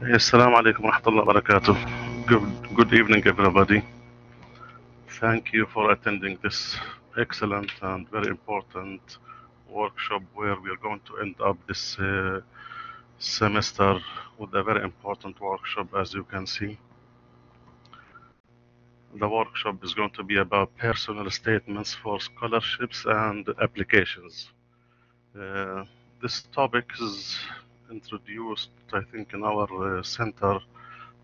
Assalamu alaikum wa rahmatullahi wa barakatuh. Good, good evening, everybody. Thank you for attending this excellent and very important workshop where we are going to end up this uh, semester with a very important workshop, as you can see. The workshop is going to be about personal statements for scholarships and applications. Uh, this topic is introduced, I think, in our uh, center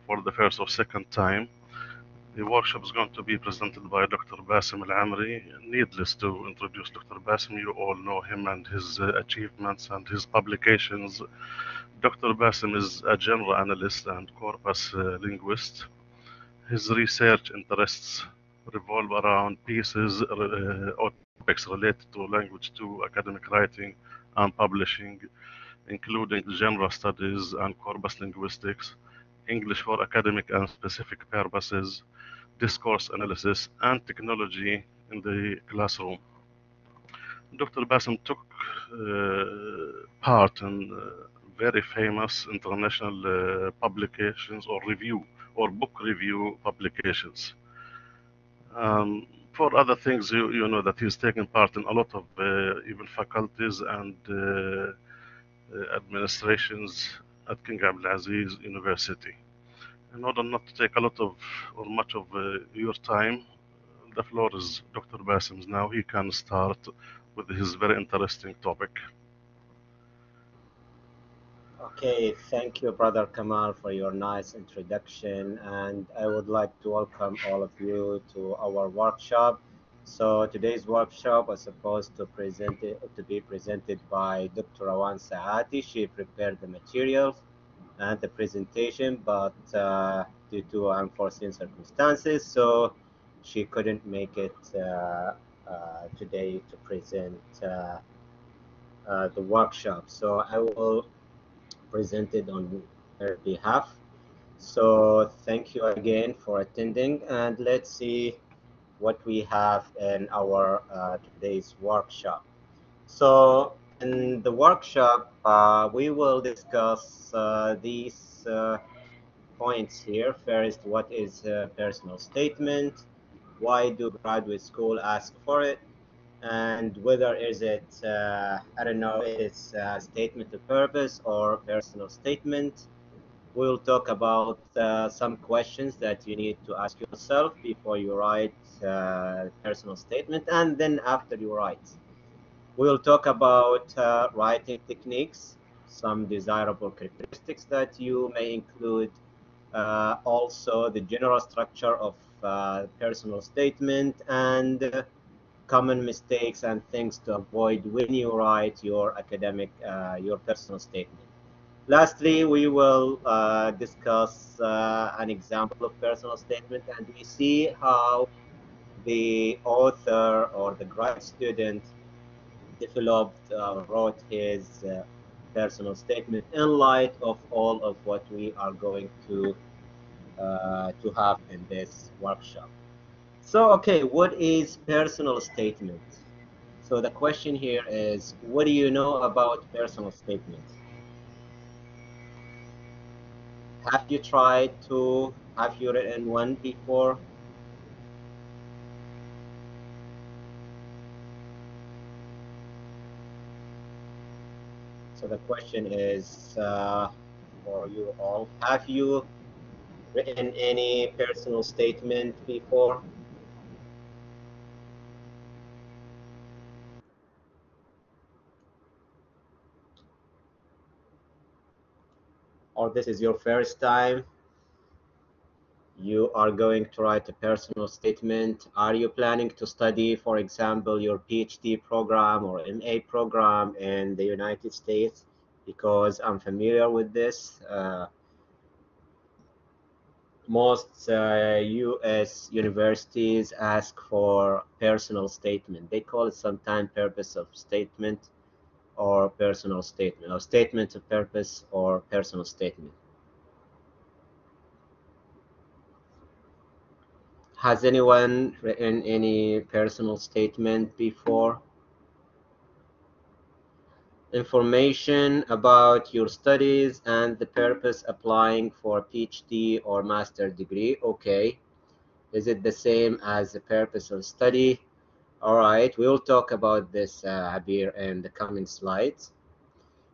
for the first or second time. The workshop is going to be presented by Dr. Basim Aalamri. Needless to introduce Dr. Basim, you all know him and his uh, achievements and his publications. Dr. Basim is a genre analyst and corpus uh, linguist. His research interests revolve around pieces or topics related to language, to academic writing and publishing, including genre studies and corpus linguistics, English for academic and specific purposes, discourse analysis, and technology in the classroom. Dr. Basim took uh, part in uh, very famous international uh, publications or review or book review publications. Um, for other things, you, you know that he's taken part in a lot of uh, even faculties and uh, administrations at King Abdulaziz University. In order not to take a lot of or much of uh, your time, the floor is Dr. Basim's now. He can start with his very interesting topic. Okay, thank you, Brother Kamal, for your nice introduction. And I would like to welcome all of you to our workshop. So today's workshop was supposed to present it, to be presented by Dr. Awan Saati. She prepared the materials and the presentation, but uh, due to unforeseen circumstances, so she couldn't make it uh, uh, today to present uh, uh, the workshop. So I will present it on her behalf. So thank you again for attending, and let's see what we have in our uh, today's workshop. So in the workshop, uh, we will discuss uh, these uh, points here. First, what is a personal statement? Why do graduate school ask for it? And whether is it, uh, I don't know, it's a statement of purpose or personal statement. We'll talk about uh, some questions that you need to ask yourself before you write uh, personal statement and then after you write. We'll talk about uh, writing techniques, some desirable characteristics that you may include, uh, also the general structure of uh, personal statement and common mistakes and things to avoid when you write your academic, uh, your personal statement. Lastly, we will uh, discuss an example of personal statement and we see how the author or the grad student developed, uh, wrote his uh, personal statement in light of all of what we are going to uh, to have in this workshop. So, okay, what is personal statement? So the question here is, what do you know about personal statements? Have you tried to, have you written one before? So the question is uh, for you all, have you written any personal statement before? Or this is your first time? You are going to write a personal statement. Are you planning to study, for example, your PhD program or MA program in the United States? Because I'm familiar with this. Uh, most uh, US universities ask for personal statement. They call it sometimes purpose of statement or personal statement, or statement of purpose or personal statement. Has anyone written any personal statement before? information about your studies and the purpose applying for PhD or master degree. Okay. Is it the same as the purpose of study? All right, we'll talk about this, uh, Habir, in the coming slides.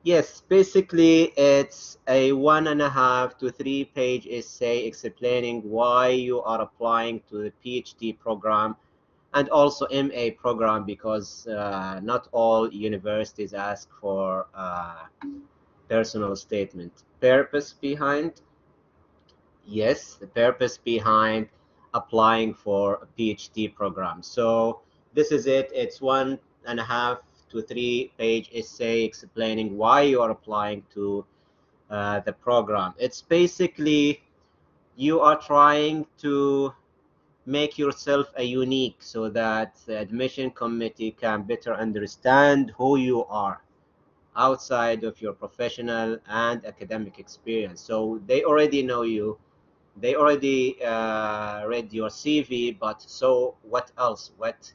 Yes, basically it's a one and a half to three page essay explaining why you are applying to the PhD program and also MA program because uh, not all universities ask for uh, personal statement. Purpose behind? Yes, the purpose behind applying for a PhD program. So this is it. It's one and a half to three page essay explaining why you are applying to uh, the program. It's basically you are trying to make yourself a unique so that the admission committee can better understand who you are outside of your professional and academic experience. So they already know you, they already uh, read your CV, but so what else? What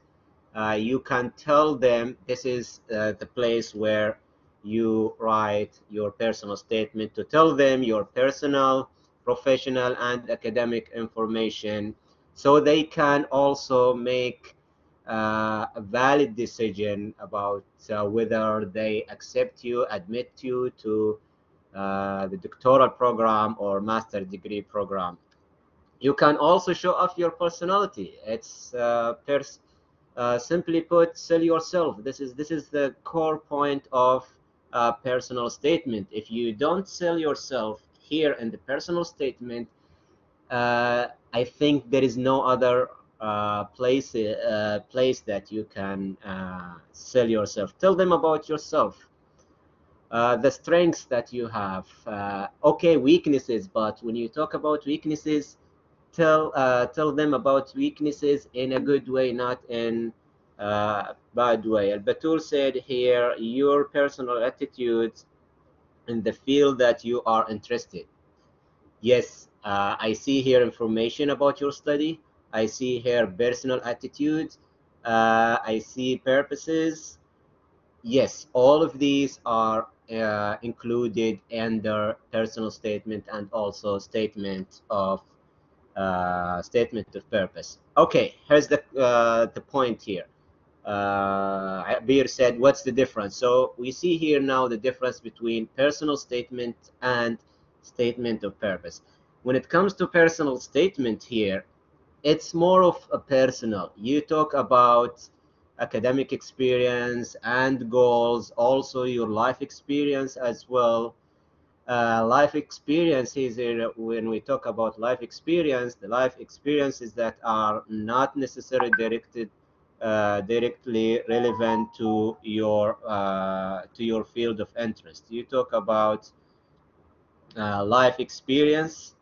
uh, you can tell them this is uh, the place where you write your personal statement to tell them your personal, professional, and academic information so they can also make uh, a valid decision about uh, whether they accept you, admit you to uh, the doctoral program or master degree program. You can also show off your personality. It's uh, pers uh, simply put, sell yourself. This is this is the core point of a personal statement. If you don't sell yourself here in the personal statement, uh, I think there is no other uh, place uh, place that you can uh, sell yourself. Tell them about yourself, uh, the strengths that you have. Uh, okay, weaknesses, but when you talk about weaknesses, tell tell them about weaknesses in a good way, not in a bad way. Al Batul said here, your personal attitudes in the field that you are interested. Yes, uh, I see here information about your study. I see here personal attitudes. Uh, I see purposes. Yes, all of these are uh, included in the personal statement and also statement of uh, statement of purpose. Okay, here's the uh, the point here. Uh, Beer said, what's the difference? So we see here now the difference between personal statement and statement of purpose when it comes to personal statement here, it's more of a personal. You talk about academic experience and goals, also your life experience as well. Uh, life experiences is when we talk about life experience, the life experiences that are not necessarily directed uh, directly relevant to your uh, to your field of interest. You talk about uh, life experience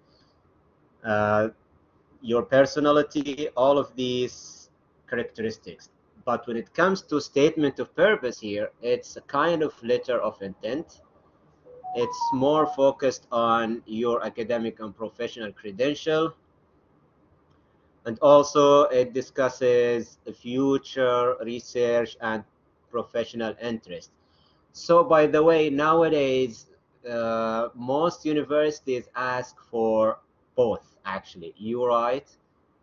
uh, your personality, all of these characteristics. But when it comes to statement of purpose here, it's a kind of letter of intent. It's more focused on your academic and professional credential. And also it discusses future research and professional interest. So by the way, nowadays, uh, most universities ask for both actually you write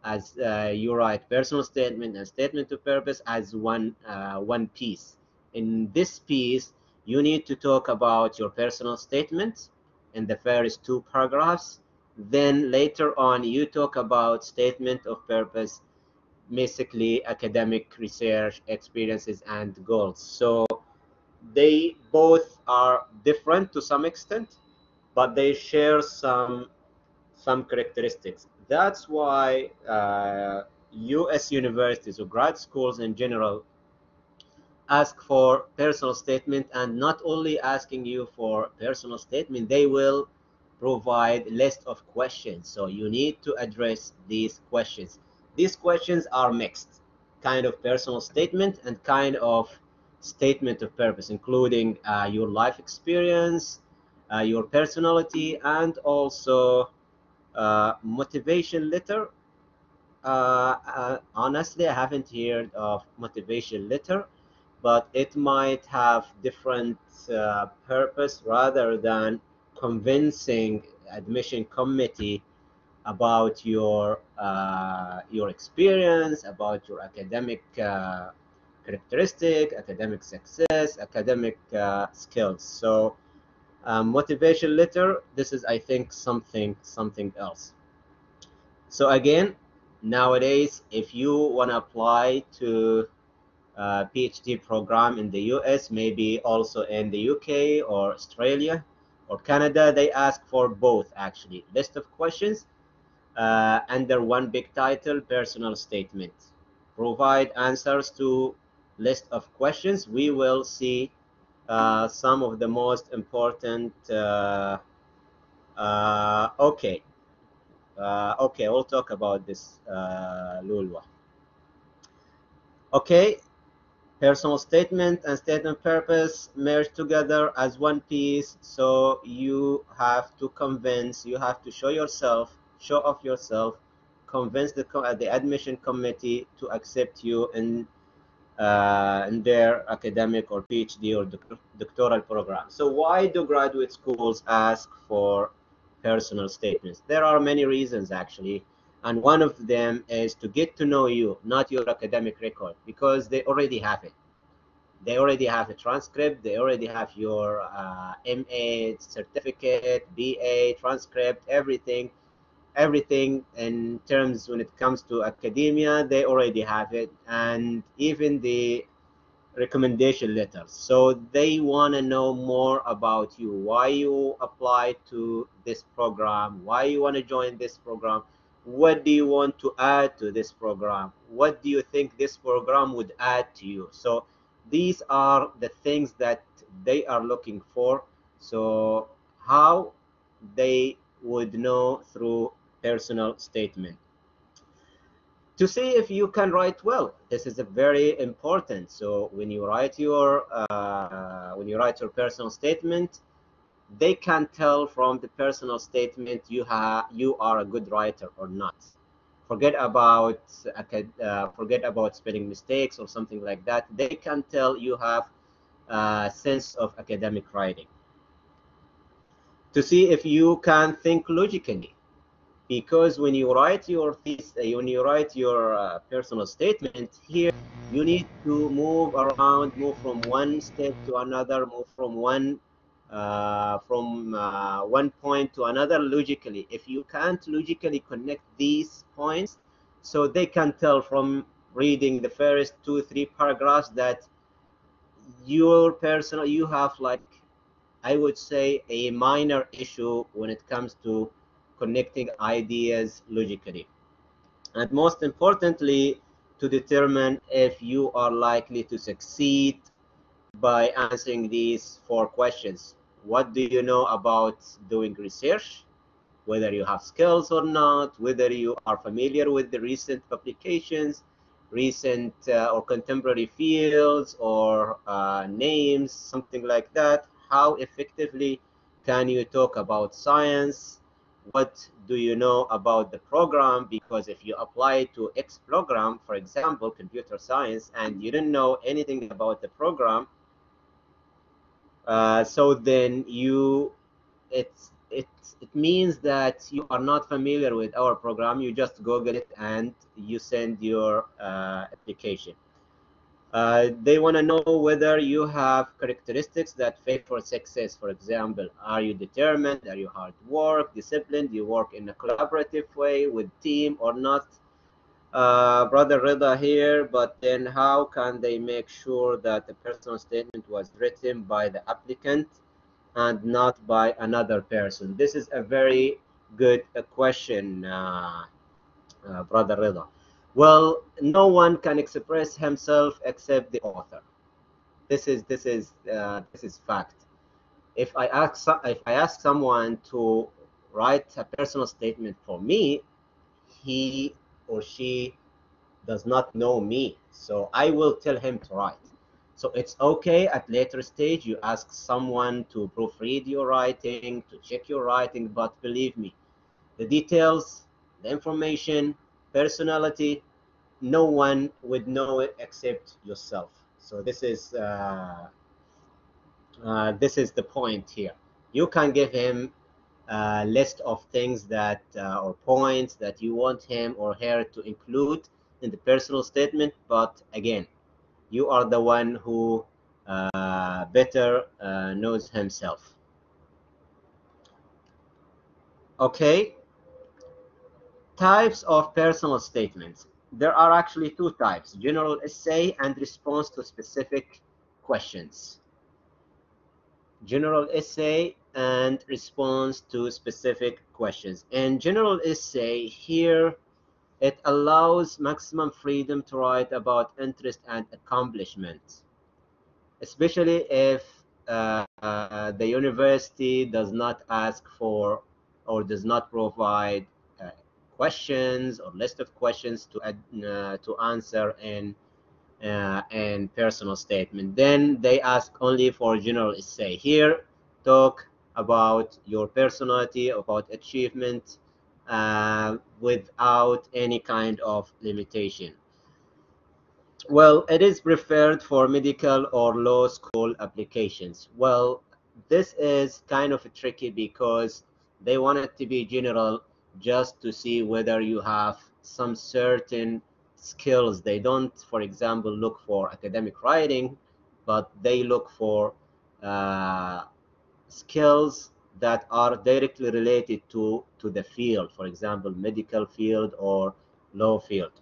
as uh, you write personal statement and statement to purpose as one uh, one piece in this piece you need to talk about your personal statement in the first two paragraphs then later on you talk about statement of purpose basically academic research experiences and goals so they both are different to some extent but they share some some characteristics. That's why uh, U.S. universities or grad schools in general ask for personal statement and not only asking you for personal statement, they will provide list of questions. So you need to address these questions. These questions are mixed, kind of personal statement and kind of statement of purpose, including uh, your life experience, uh, your personality, and also uh, motivation letter. Uh, uh, honestly, I haven't heard of motivation letter, but it might have different uh, purpose rather than convincing admission committee about your uh, your experience, about your academic uh, characteristic, academic success, academic uh, skills. So um, motivation letter, this is, I think, something something else. So again, nowadays, if you want to apply to a PhD program in the US, maybe also in the UK or Australia or Canada, they ask for both actually. List of questions uh, under one big title, personal statement. Provide answers to list of questions. We will see uh, some of the most important. Uh, uh okay, uh, okay, we'll talk about this, uh, Lulwa. Okay, personal statement and statement purpose merged together as one piece. So you have to convince, you have to show yourself, show off yourself, convince the, the admission committee to accept you in, uh, in their academic or PhD or doctoral program. So why do graduate schools ask for personal statements. There are many reasons actually, and one of them is to get to know you, not your academic record, because they already have it. They already have a transcript. They already have your uh, MA certificate, BA transcript, everything, everything in terms when it comes to academia. They already have it, and even the recommendation letters. So they want to know more about you, why you apply to this program, why you want to join this program, what do you want to add to this program, what do you think this program would add to you. So these are the things that they are looking for. So how they would know through personal statement to see if you can write well. This is a very important. So when you write your uh, when you write your personal statement, they can tell from the personal statement you have you are a good writer or not. Forget about uh, forget about spelling mistakes or something like that. They can tell you have a sense of academic writing. To see if you can think logically because when you write your thesis, uh, when you write your uh, personal statement here, you need to move around, move from one step to another, move from one uh, from uh, one point to another logically. If you can't logically connect these points, so they can tell from reading the first two, three paragraphs that your personal, you have like, I would say, a minor issue when it comes to connecting ideas logically. And most importantly, to determine if you are likely to succeed by answering these four questions. What do you know about doing research? Whether you have skills or not, whether you are familiar with the recent publications, recent uh, or contemporary fields or uh, names, something like that. How effectively can you talk about science, what do you know about the program because if you apply to X program, for example, computer science, and you don't know anything about the program, uh, so then you, it's, it, it means that you are not familiar with our program. You just Google it and you send your uh, application. Uh, they want to know whether you have characteristics that favor success. For example, are you determined? Are you hard work, disciplined? Do you work in a collaborative way with team or not? Uh, Brother Rida here, but then how can they make sure that the personal statement was written by the applicant and not by another person? This is a very good uh, question, uh, uh Brother Rida. Well, no one can express himself except the author. This is this is uh, this is fact. If I ask if I ask someone to write a personal statement for me, he or she does not know me, so I will tell him to write. So it's okay at later stage you ask someone to proofread your writing, to check your writing, but believe me, the details, the information, personality, no one would know it except yourself. So this is uh, uh, this is the point here. You can give him list of things that uh, or points that you want him or her to include in the personal statement, but again, you are the one who uh, better uh, knows himself. Okay, types of personal statements. There are actually two types, general essay and response to specific questions. General essay and response to specific questions. And general essay, here it allows maximum freedom to write about interest and accomplishment, especially if uh, uh, the university does not ask for or does not provide uh, questions or list of questions to uh, to answer in uh, in personal statement. Then they ask only for general essay. Here, talk about your personality, about achievement, uh, without any kind of limitation. Well, it is preferred for medical or law school applications. Well, this is kind of tricky because they want it to be general just to see whether you have some certain skills. They don't, for example, look for academic writing, but they look for uh, skills that are directly related to, to the field, for example, medical field or law field.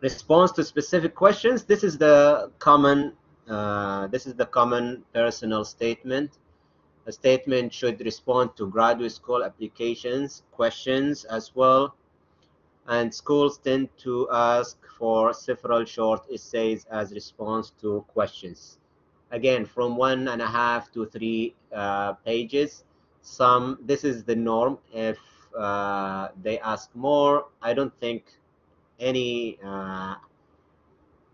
Response to specific questions. This is the common, uh, this is the common personal statement. A statement should respond to graduate school applications, questions as well. And schools tend to ask for several short essays as response to questions again from one and a half to three uh, pages. Some this is the norm. If uh, they ask more i don't think any uh,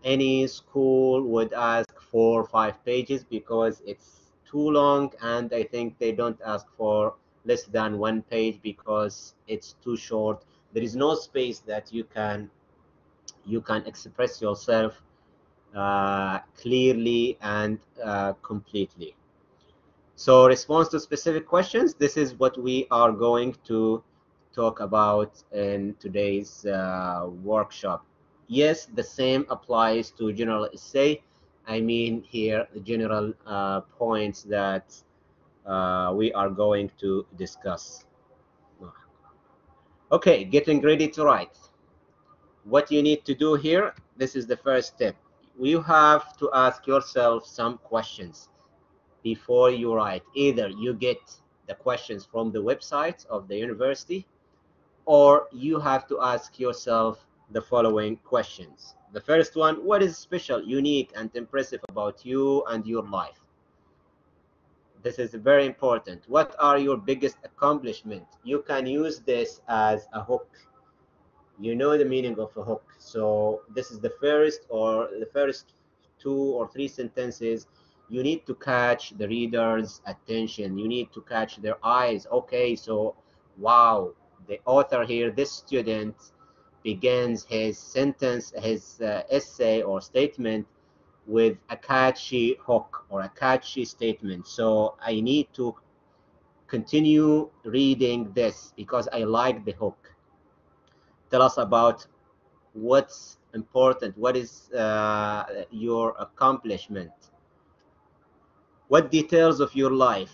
any school would ask four or five pages because it's too long and i think they don't ask for less than one page because it's too short. There is no space that you can you can express yourself uh, clearly and uh, completely. So response to specific questions, this is what we are going to talk about in today's uh, workshop. Yes, the same applies to general essay. I mean here the general uh, points that uh, we are going to discuss. Okay, getting ready to write. What you need to do here, this is the first step you have to ask yourself some questions before you write. Either you get the questions from the website of the university, or you have to ask yourself the following questions. The first one, what is special, unique, and impressive about you and your life? This is very important. What are your biggest accomplishments? You can use this as a hook you know the meaning of a hook. So this is the first or the first two or three sentences. You need to catch the reader's attention. You need to catch their eyes. Okay, so wow, the author here, this student begins his sentence, his uh, essay or statement with a catchy hook or a catchy statement. So I need to continue reading this because I like the hook tell us about what's important, what is uh, your accomplishment, what details of your life,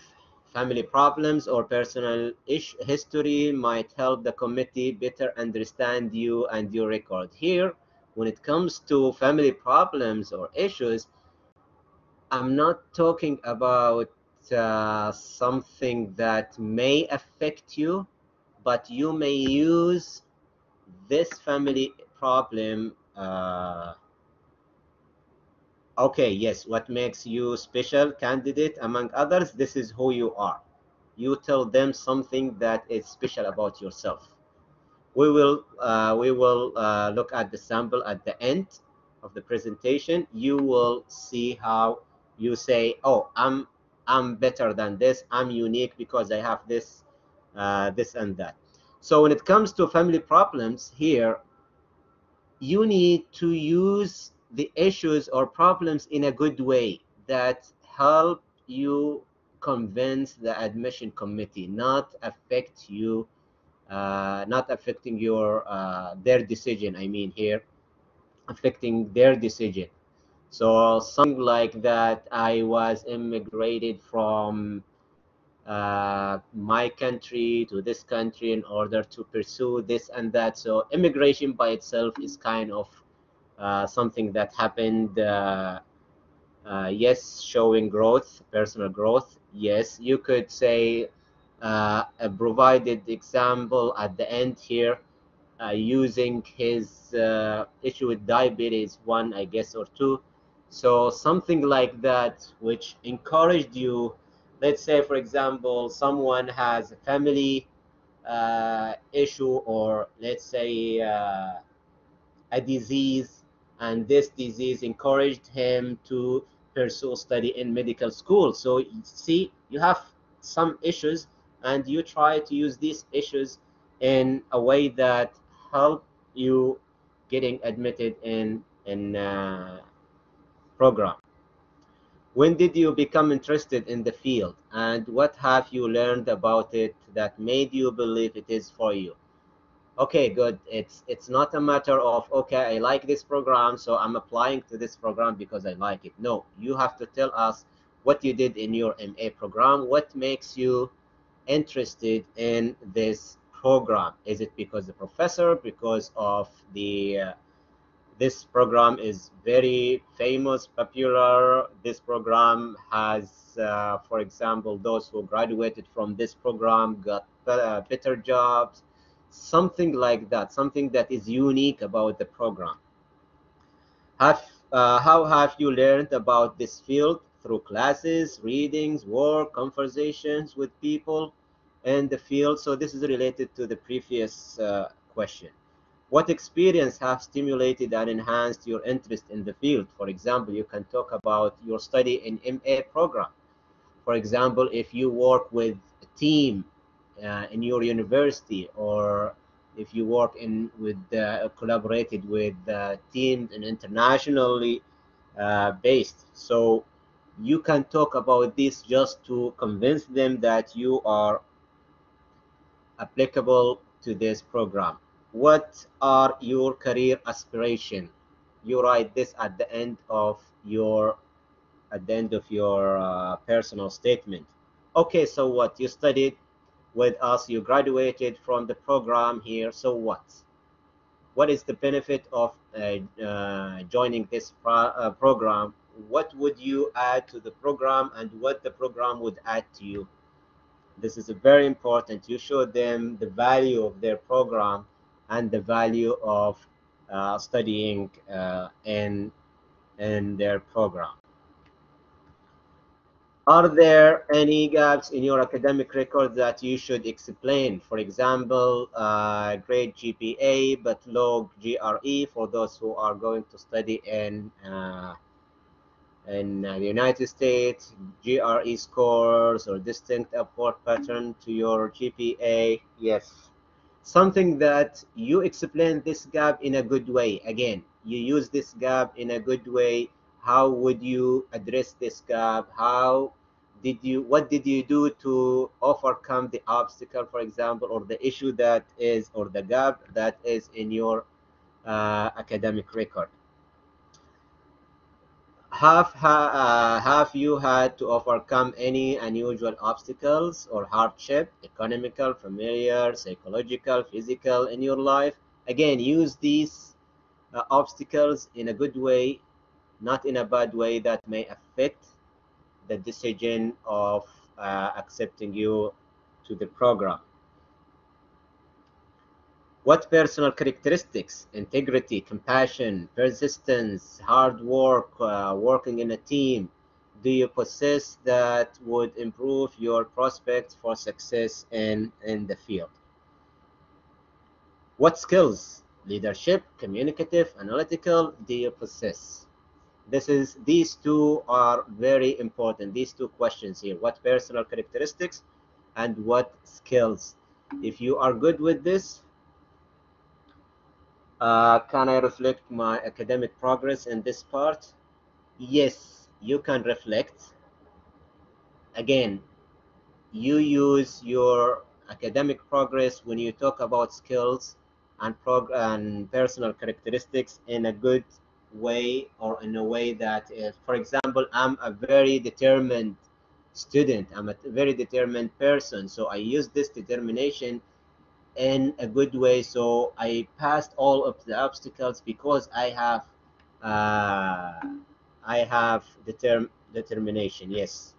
family problems or personal ish history might help the committee better understand you and your record. Here, when it comes to family problems or issues, I'm not talking about uh, something that may affect you, but you may use this family problem uh, okay yes what makes you special candidate among others this is who you are. You tell them something that is special about yourself. We will uh, we will uh, look at the sample at the end of the presentation. You will see how you say oh i'm i'm better than this. I'm unique because i have this uh, this and that so when it comes to family problems here, you need to use the issues or problems in a good way that help you convince the admission committee, not affect you, uh, not affecting your uh, their decision. I mean here, affecting their decision. So something like that. I was immigrated from uh, my country to this country in order to pursue this and that. So immigration by itself is kind of uh, something that happened. Uh, uh yes, showing growth, personal growth. Yes, you could say uh, a provided example at the end here using his issue with diabetes one, I guess, or two. So something like that, which encouraged you let's say for example someone has a family uh, issue or let's say uh, a disease and this disease encouraged him to pursue study in medical school. So you see you have some issues and you try to use these issues in a way that help you getting admitted in in uh, program when did you become interested in the field and what have you learned about it that made you believe it is for you? Okay, good. It's it's not a matter of okay, I like this program, so I'm applying to this program because I like it. No, you have to tell us what you did in your MA program, what makes you interested in this program. Is it because the professor, because of the uh, this program is very famous, popular. This program has, uh, for example, those who graduated from this program got uh, better jobs, something like that, something that is unique about the program. Have, uh, how have you learned about this field? Through classes, readings, work, conversations with people in the field. So this is related to the previous uh, question. What experience have stimulated and enhanced your interest in the field? For example, you can talk about your study in MA program. For example, if you work with a team uh, in your university or if you work in with uh, collaborated with uh, teams and internationally uh, based so you can talk about this just to convince them that you are applicable to this program what are your career aspiration? You write this at the end of your at the end of your uh, personal statement. Okay so what? You studied with us you graduated from the program here so what? What is the benefit of uh, uh, joining this pro uh, program? What would you add to the program and what the program would add to you? This is very important you show them the value of their program and the value of uh, studying uh, in in their program. Are there any gaps in your academic record that you should explain? For example, uh, great GPA but low GRE for those who are going to study in uh, in uh, the United States, GRE scores or distinct upward pattern to your GPA. Yes, something that you explain this gap in a good way. Again you use this gap in a good way. How would you address this gap? How did you what did you do to overcome the obstacle for example or the issue that is or the gap that is in your uh, academic record have uh, have you had to overcome any unusual obstacles or hardship economical familiar psychological physical in your life? Again use these uh, obstacles in a good way not in a bad way that may affect the decision of uh, accepting you to the program what personal characteristics, integrity, compassion, persistence, hard work, uh, working in a team, do you possess that would improve your prospects for success in, in the field? What skills, leadership, communicative, analytical, do you possess? This is these two are very important. These two questions here: what personal characteristics and what skills. If you are good with this, Uh, can I reflect my academic progress in this part? Yes, you can reflect. Again, you use your academic progress when you talk about skills and and personal characteristics in a good way or in a way that, if, for example, I'm a very determined student, I'm a very determined person, so I use this determination in a good way. So I passed all of the obstacles because I have uh, I have determ determination. Yes.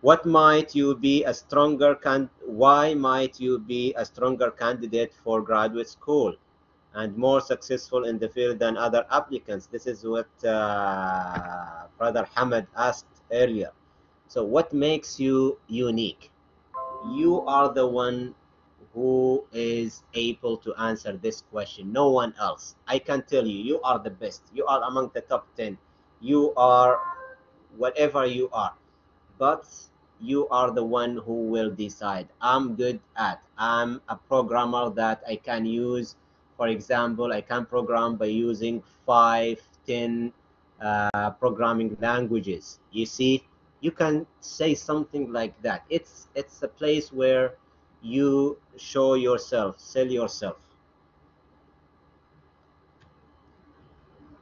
What might you be a stronger can? Why might you be a stronger candidate for graduate school and more successful in the field than other applicants? This is what uh, Brother Hamad asked earlier. So, what makes you unique? You are the one who is able to answer this question. No one else. I can tell you, you are the best. You are among the top 10. You are whatever you are. But you are the one who will decide i'm good at i'm a programmer that i can use for example i can program by using five ten uh, programming languages you see you can say something like that. It's it's a place where you show yourself sell yourself.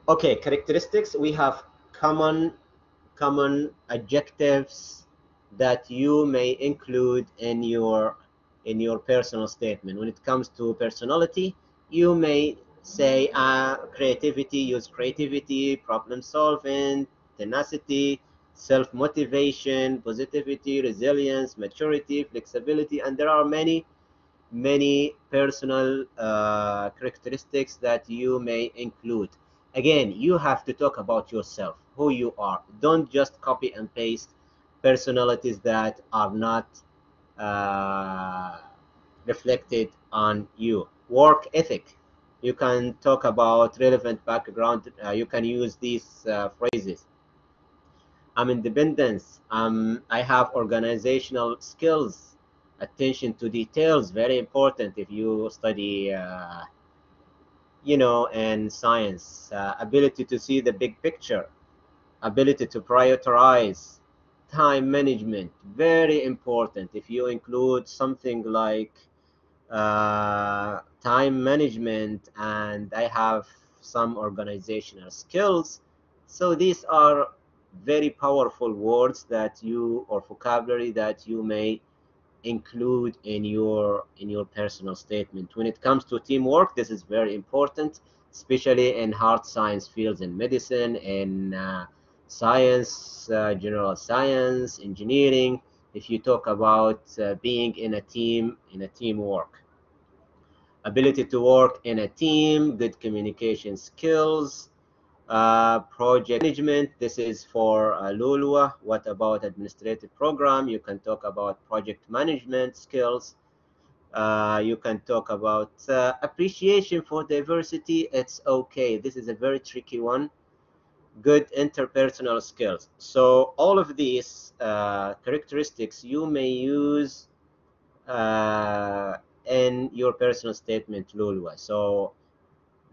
Okay characteristics. We have common common adjectives that you may include in your in your personal statement. When it comes to personality, you may say uh, creativity, use creativity, problem solving, tenacity, self motivation, positivity, resilience, maturity, flexibility, and there are many, many personal uh, characteristics that you may include. Again, you have to talk about yourself, who you are. Don't just copy and paste personalities that are not uh, reflected on you. Work ethic. You can talk about relevant background. Uh, you can use these uh, phrases. I'm independent. Um, I have organizational skills. Attention to details, very important if you study, uh, you know, in science. Uh, ability to see the big picture. Ability to prioritize time management very important if you include something like uh, time management and i have some organizational skills so these are very powerful words that you or vocabulary that you may include in your in your personal statement when it comes to teamwork this is very important especially in hard science fields in medicine in uh, science, uh, general science, engineering, if you talk about uh, being in a team, in a teamwork. Ability to work in a team, good communication skills, uh, project management. This is for uh, Lulua. What about administrative program? You can talk about project management skills. Uh, you can talk about uh, appreciation for diversity. It's okay. This is a very tricky one good interpersonal skills. So all of these uh, characteristics you may use uh, in your personal statement, Lulua. So,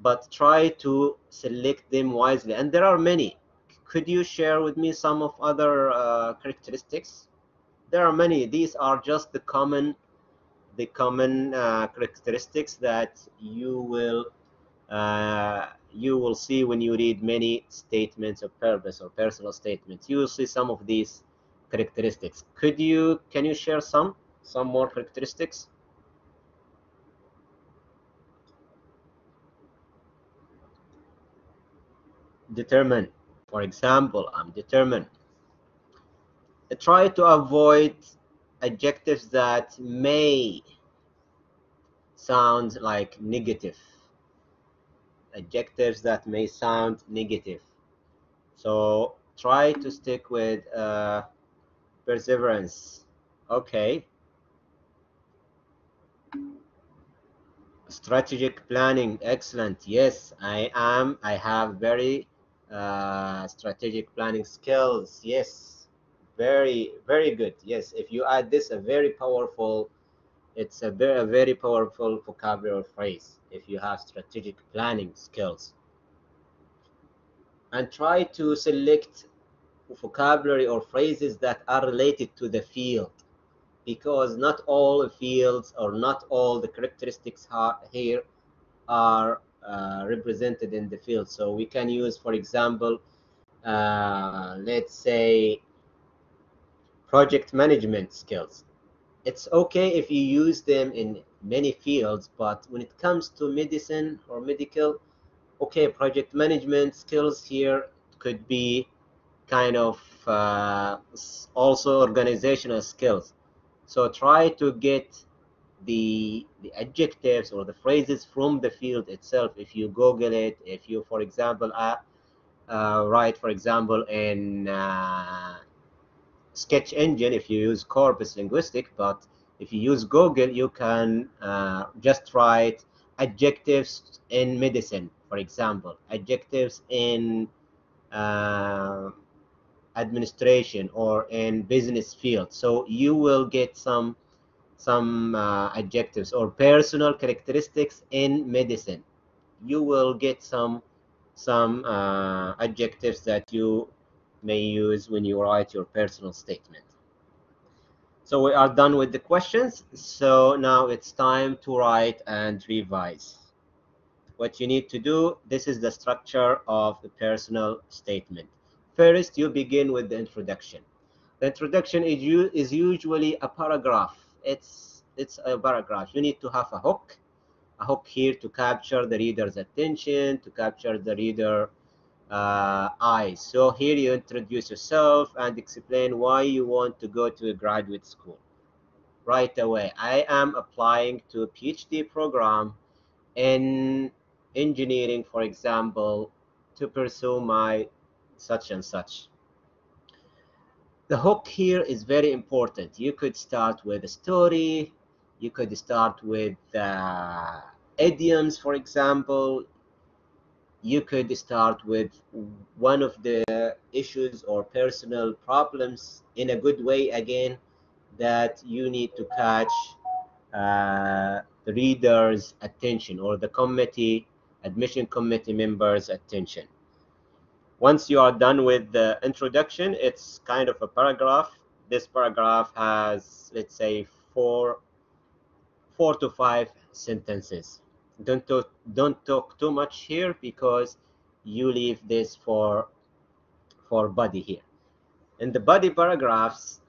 but try to select them wisely. And there are many. Could you share with me some of other uh, characteristics? There are many. These are just the common, the common uh, characteristics that you will uh, you will see when you read many statements of purpose or personal statements you will see some of these characteristics could you can you share some some more characteristics determined for example i'm determined try to avoid adjectives that may sound like negative adjectives that may sound negative. So try to stick with uh, perseverance. Okay. Strategic planning, excellent. Yes, I am. I have very uh, strategic planning skills. Yes, very, very good. Yes, if you add this, a very powerful it's a very, a very powerful vocabulary phrase if you have strategic planning skills. And try to select vocabulary or phrases that are related to the field because not all fields or not all the characteristics here are represented in the field. So we can use, for example, uh, let's say project management skills. It's okay if you use them in many fields, but when it comes to medicine or medical, okay, project management skills here could be kind of uh, also organizational skills. So try to get the the adjectives or the phrases from the field itself. If you Google it, if you, for example, uh, uh, write, for example, in uh, Sketch Engine, if you use Corpus Linguistic, but if you use Google, you can uh, just write adjectives in medicine, for example, adjectives in uh, administration or in business field. So you will get some some uh, adjectives or personal characteristics in medicine. You will get some some uh, adjectives that you may use when you write your personal statement. So we are done with the questions. So now it's time to write and revise. What you need to do, this is the structure of the personal statement. First, you begin with the introduction. The introduction is, is usually a paragraph. It's, it's a paragraph. You need to have a hook, a hook here to capture the reader's attention, to capture the reader uh, eyes. So here you introduce yourself and explain why you want to go to a graduate school. Right away, I am applying to a PhD program in engineering, for example, to pursue my such and such. The hook here is very important. You could start with a story. You could start with uh, idioms, for example. You could start with one of the issues or personal problems in a good way again that you need to catch uh, the reader's attention or the committee, admission committee members' attention once you are done with the introduction, it's kind of a paragraph. This paragraph has, let's say, four, four to five sentences. Don't talk, don't talk too much here because you leave this for, for body here. In the body paragraphs,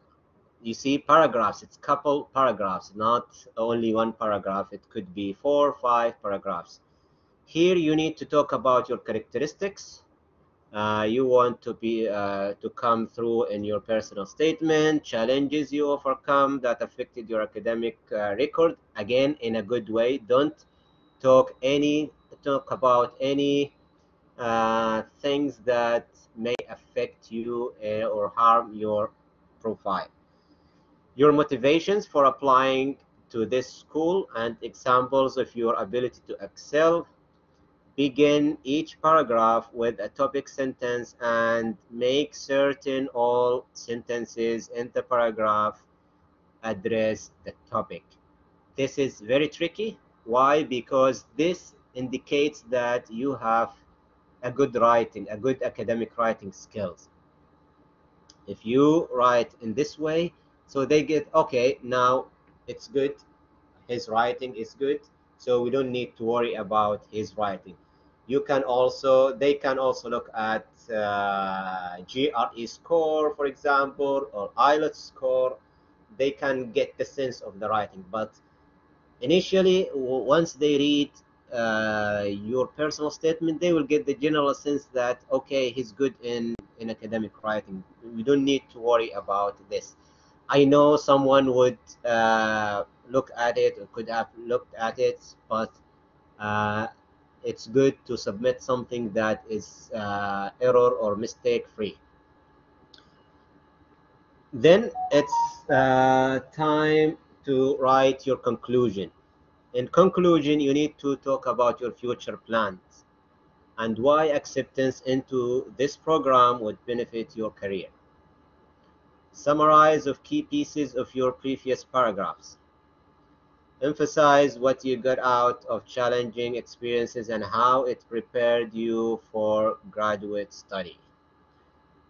you see paragraphs. It's couple paragraphs, not only one paragraph. It could be four or five paragraphs. Here you need to talk about your characteristics, uh, you want to be uh, to come through in your personal statement challenges you overcome that affected your academic uh, record. Again in a good way don't talk any talk about any uh, things that may affect you uh, or harm your profile. Your motivations for applying to this school and examples of your ability to excel begin each paragraph with a topic sentence and make certain all sentences in the paragraph address the topic. This is very tricky. Why? Because this indicates that you have a good writing, a good academic writing skills. If you write in this way, so they get, okay, now it's good. His writing is good so we don't need to worry about his writing you can also they can also look at uh, GRE score for example or IELTS score. They can get the sense of the writing. But initially once they read uh, your personal statement they will get the general sense that okay he's good in in academic writing. We don't need to worry about this. I know someone would uh, look at it or could have looked at it, but uh, it's good to submit something that is uh, error or mistake free. Then it's uh, time to write your conclusion. In conclusion, you need to talk about your future plans and why acceptance into this program would benefit your career. Summarize of key pieces of your previous paragraphs Emphasize what you got out of challenging experiences and how it prepared you for graduate study.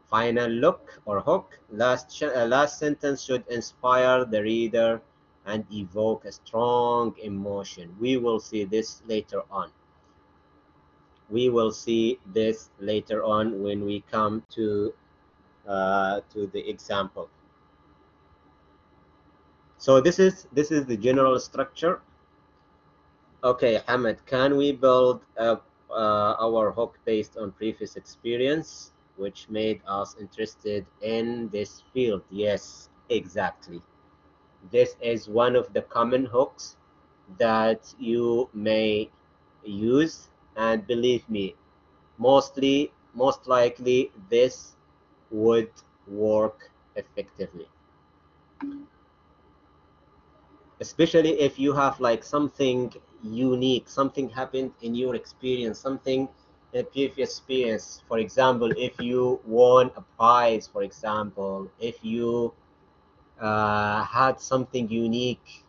Final look or hook. Last, uh, last sentence should inspire the reader and evoke a strong emotion. We will see this later on. We will see this later on when we come to uh, to the example. So this is this is the general structure. Okay, Hamid, can we build uh, our hook based on previous experience, which made us interested in this field? Yes, exactly. This is one of the common hooks that you may use, and believe me, mostly, most likely, this would work effectively especially if you have like something unique something happened in your experience something in previous experience. For example if you won a prize for example if you uh, had something unique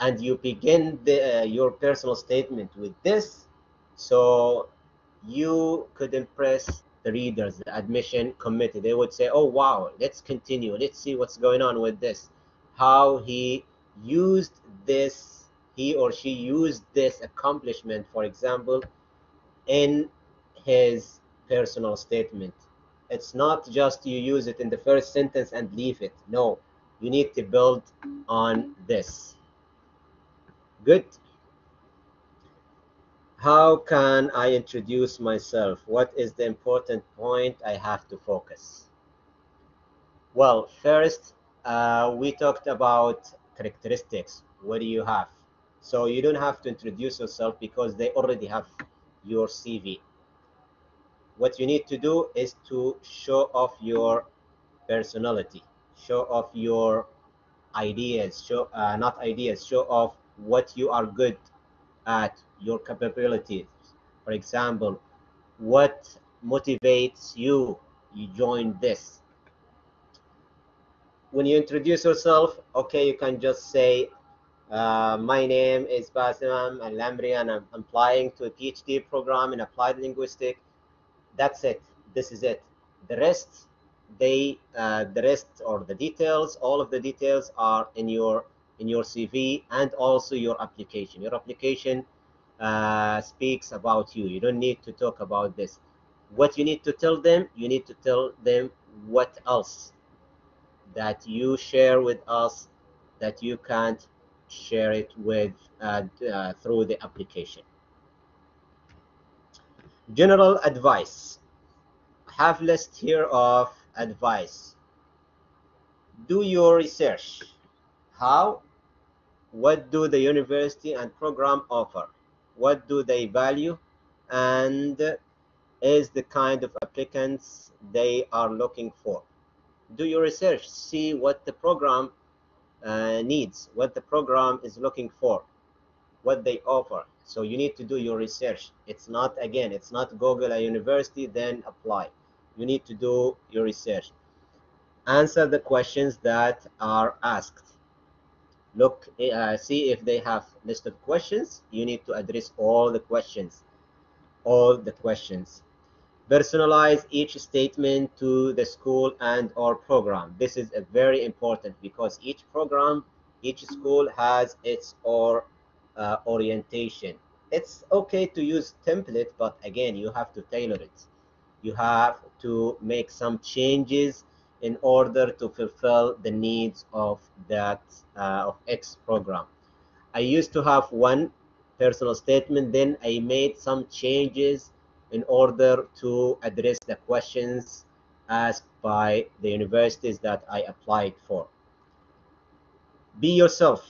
and you begin the, uh, your personal statement with this so you could impress the readers the admission committee. They would say oh wow let's continue. Let's see what's going on with this how he used this he or she used this accomplishment for example in his personal statement. It's not just you use it in the first sentence and leave it. No you need to build on this. Good. How can i introduce myself? What is the important point i have to focus? Well first uh, we talked about characteristics. What do you have? So you don't have to introduce yourself because they already have your CV. What you need to do is to show off your personality, show off your ideas, show uh, not ideas, show off what you are good at, your capabilities. For example, what motivates you? You join this when you introduce yourself, okay, you can just say, uh, my name is Basim Aalamri and I'm applying to a PhD program in applied linguistics. That's it. This is it. The rest, they, uh, the rest or the details, all of the details are in your in your CV and also your application. Your application uh, speaks about you. You don't need to talk about this. What you need to tell them, you need to tell them what else that you share with us that you can't share it with uh, uh, through the application. General advice. Have list here of advice. Do your research. How? What do the university and program offer? What do they value? And is the kind of applicants they are looking for do your research, see what the program uh, needs, what the program is looking for, what they offer. So you need to do your research. It's not, again, it's not Google a university, then apply. You need to do your research. Answer the questions that are asked. Look, uh, see if they have list of questions. You need to address all the questions, all the questions personalize each statement to the school and or program. This is a very important because each program each school has its or uh, orientation. It's okay to use template but again you have to tailor it. You have to make some changes in order to fulfill the needs of that uh, of x program. I used to have one personal statement then i made some changes in order to address the questions asked by the universities that I applied for. Be yourself.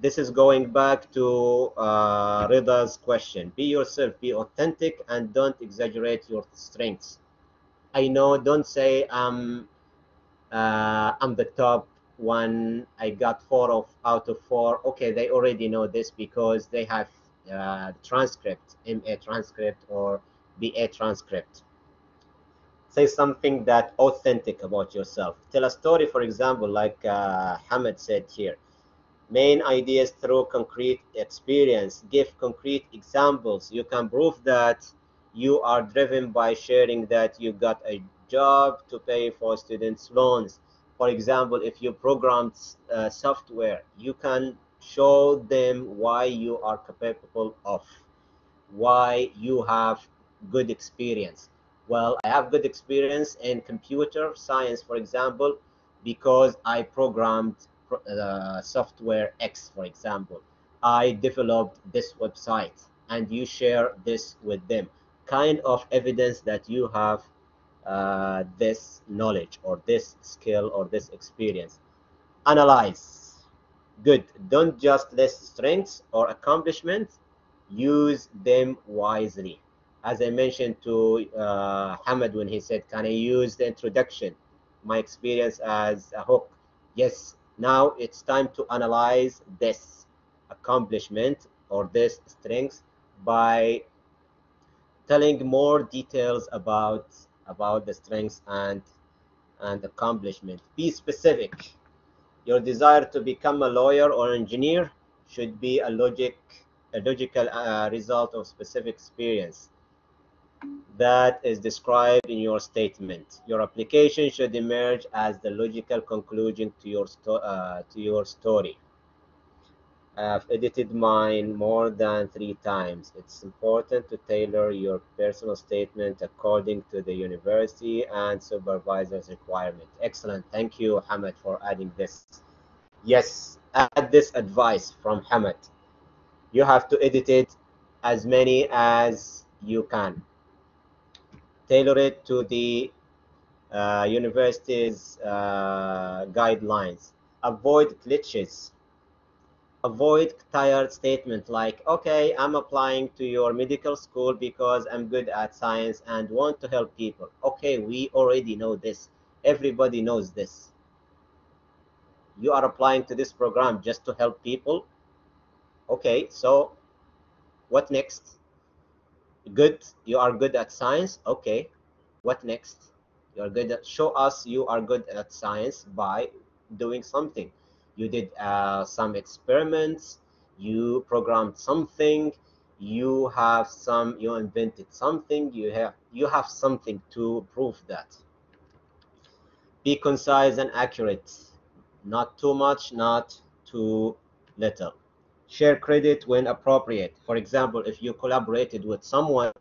This is going back to uh, Rida's question. Be yourself, be authentic, and don't exaggerate your strengths. I know, don't say um, uh, I'm the top one. I got four of out of four. Okay, they already know this because they have uh, transcript, MA transcript, or BA transcript. Say something that authentic about yourself. Tell a story, for example, like uh, Hamid said here. main ideas through concrete experience give concrete examples you can prove that you are driven by sharing that you got a job to pay for students loans for example if you programmed uh, software you can show them why you are capable of why you have good experience. Well i have good experience in computer science for example because i programmed uh, software x for example. I developed this website and you share this with them. Kind of evidence that you have uh, this knowledge or this skill or this experience. Analyze. Good. Don't just list strengths or accomplishments. Use them wisely as i mentioned to uh, hamad when he said can i use the introduction? My experience as a hook. Yes now it's time to analyze this accomplishment or this strength by telling more details about about the strengths and and accomplishment. Be specific. Your desire to become a lawyer or engineer should be a logic a logical uh, result of specific experience that is described in your statement. Your application should emerge as the logical conclusion to your, uh, to your story. I've edited mine more than three times. It's important to tailor your personal statement according to the university and supervisor's requirement. Excellent. Thank you, Hamad, for adding this. Yes, add this advice from Hamad. You have to edit it as many as you can tailor it to the uh, university's uh, guidelines. Avoid glitches. Avoid tired statement like, okay, I'm applying to your medical school because I'm good at science and want to help people. Okay, we already know this. Everybody knows this. You are applying to this program just to help people. Okay, so what next? Good you are good at science okay. What next? You are good at show us you are good at science by doing something. You did uh, some experiments you programmed something you have some you invented something you have you have something to prove that. Be concise and accurate. Not too much not too little share credit when appropriate. For example, if you collaborated with someone,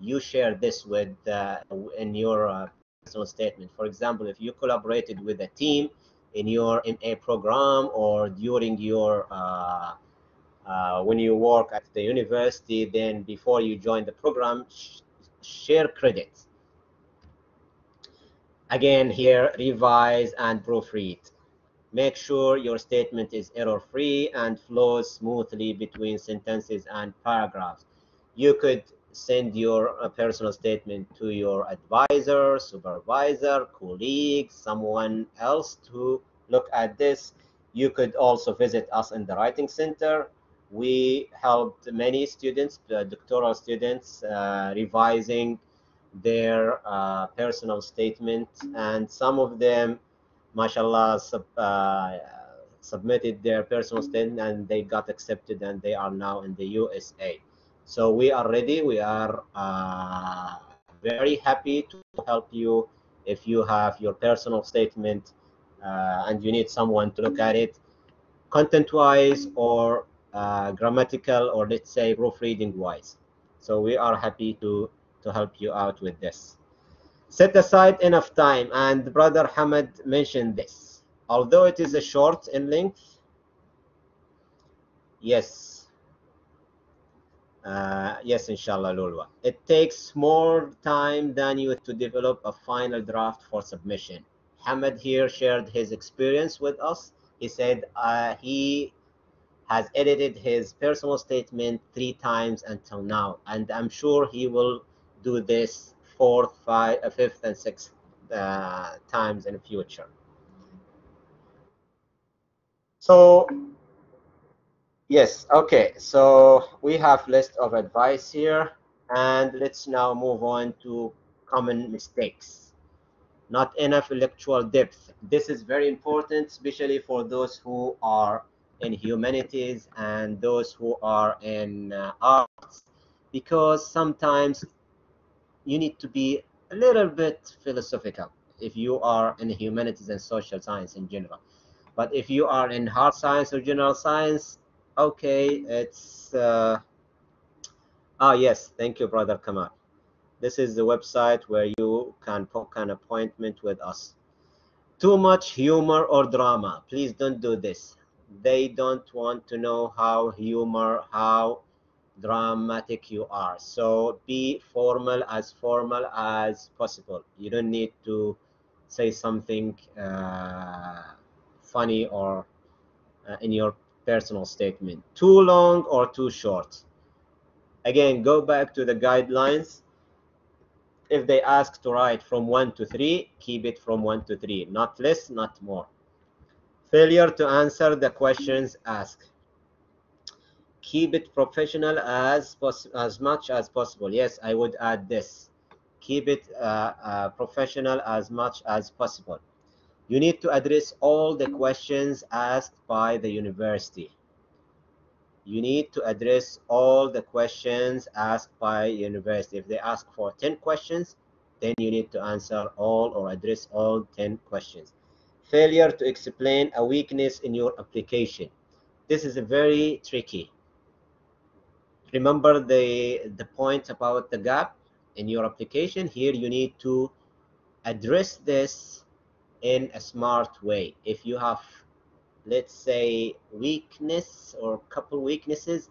you share this with uh, in your uh, personal statement. For example, if you collaborated with a team in your MA program or during your uh, uh, when you work at the university, then before you join the program, sh share credit. Again, here revise and proofread. Make sure your statement is error-free and flows smoothly between sentences and paragraphs. You could send your uh, personal statement to your advisor, supervisor, colleague, someone else to look at this. You could also visit us in the Writing Center. We helped many students, uh, doctoral students, uh, revising their uh, personal statement, and some of them mashallah sub, uh, submitted their personal statement and they got accepted and they are now in the USA. So we are ready. We are uh, very happy to help you if you have your personal statement uh, and you need someone to look at it content-wise or uh, grammatical or let's say proofreading wise. So we are happy to, to help you out with this set aside enough time and brother Hamad mentioned this. Although it is a short in length yes. Uh, yes inshallah Lulwa. It takes more time than you to develop a final draft for submission. Hamad here shared his experience with us. He said uh, he has edited his personal statement three times until now and I'm sure he will do this fourth, five, uh, fifth, and sixth uh, times in the future. So yes, okay. So we have list of advice here, and let's now move on to common mistakes. Not enough intellectual depth. This is very important, especially for those who are in humanities and those who are in uh, arts because sometimes you need to be a little bit philosophical if you are in humanities and social science in general. But if you are in hard science or general science okay it's uh, ah yes thank you brother kamal this is the website where you can book an appointment with us. Too much humor or drama please don't do this. They don't want to know how humor how dramatic you are. So be formal as formal as possible. You don't need to say something uh, funny or uh, in your personal statement. Too long or too short? Again go back to the guidelines. If they ask to write from 1 to 3 keep it from 1 to 3 not less not more. Failure to answer the questions asked keep it professional as as much as possible. Yes i would add this. Keep it uh, uh, professional as much as possible. You need to address all the questions asked by the university. You need to address all the questions asked by university. If they ask for 10 questions then you need to answer all or address all 10 questions. Failure to explain a weakness in your application. This is a very tricky remember the the point about the gap in your application. Here you need to address this in a smart way. If you have let's say weakness or couple weaknesses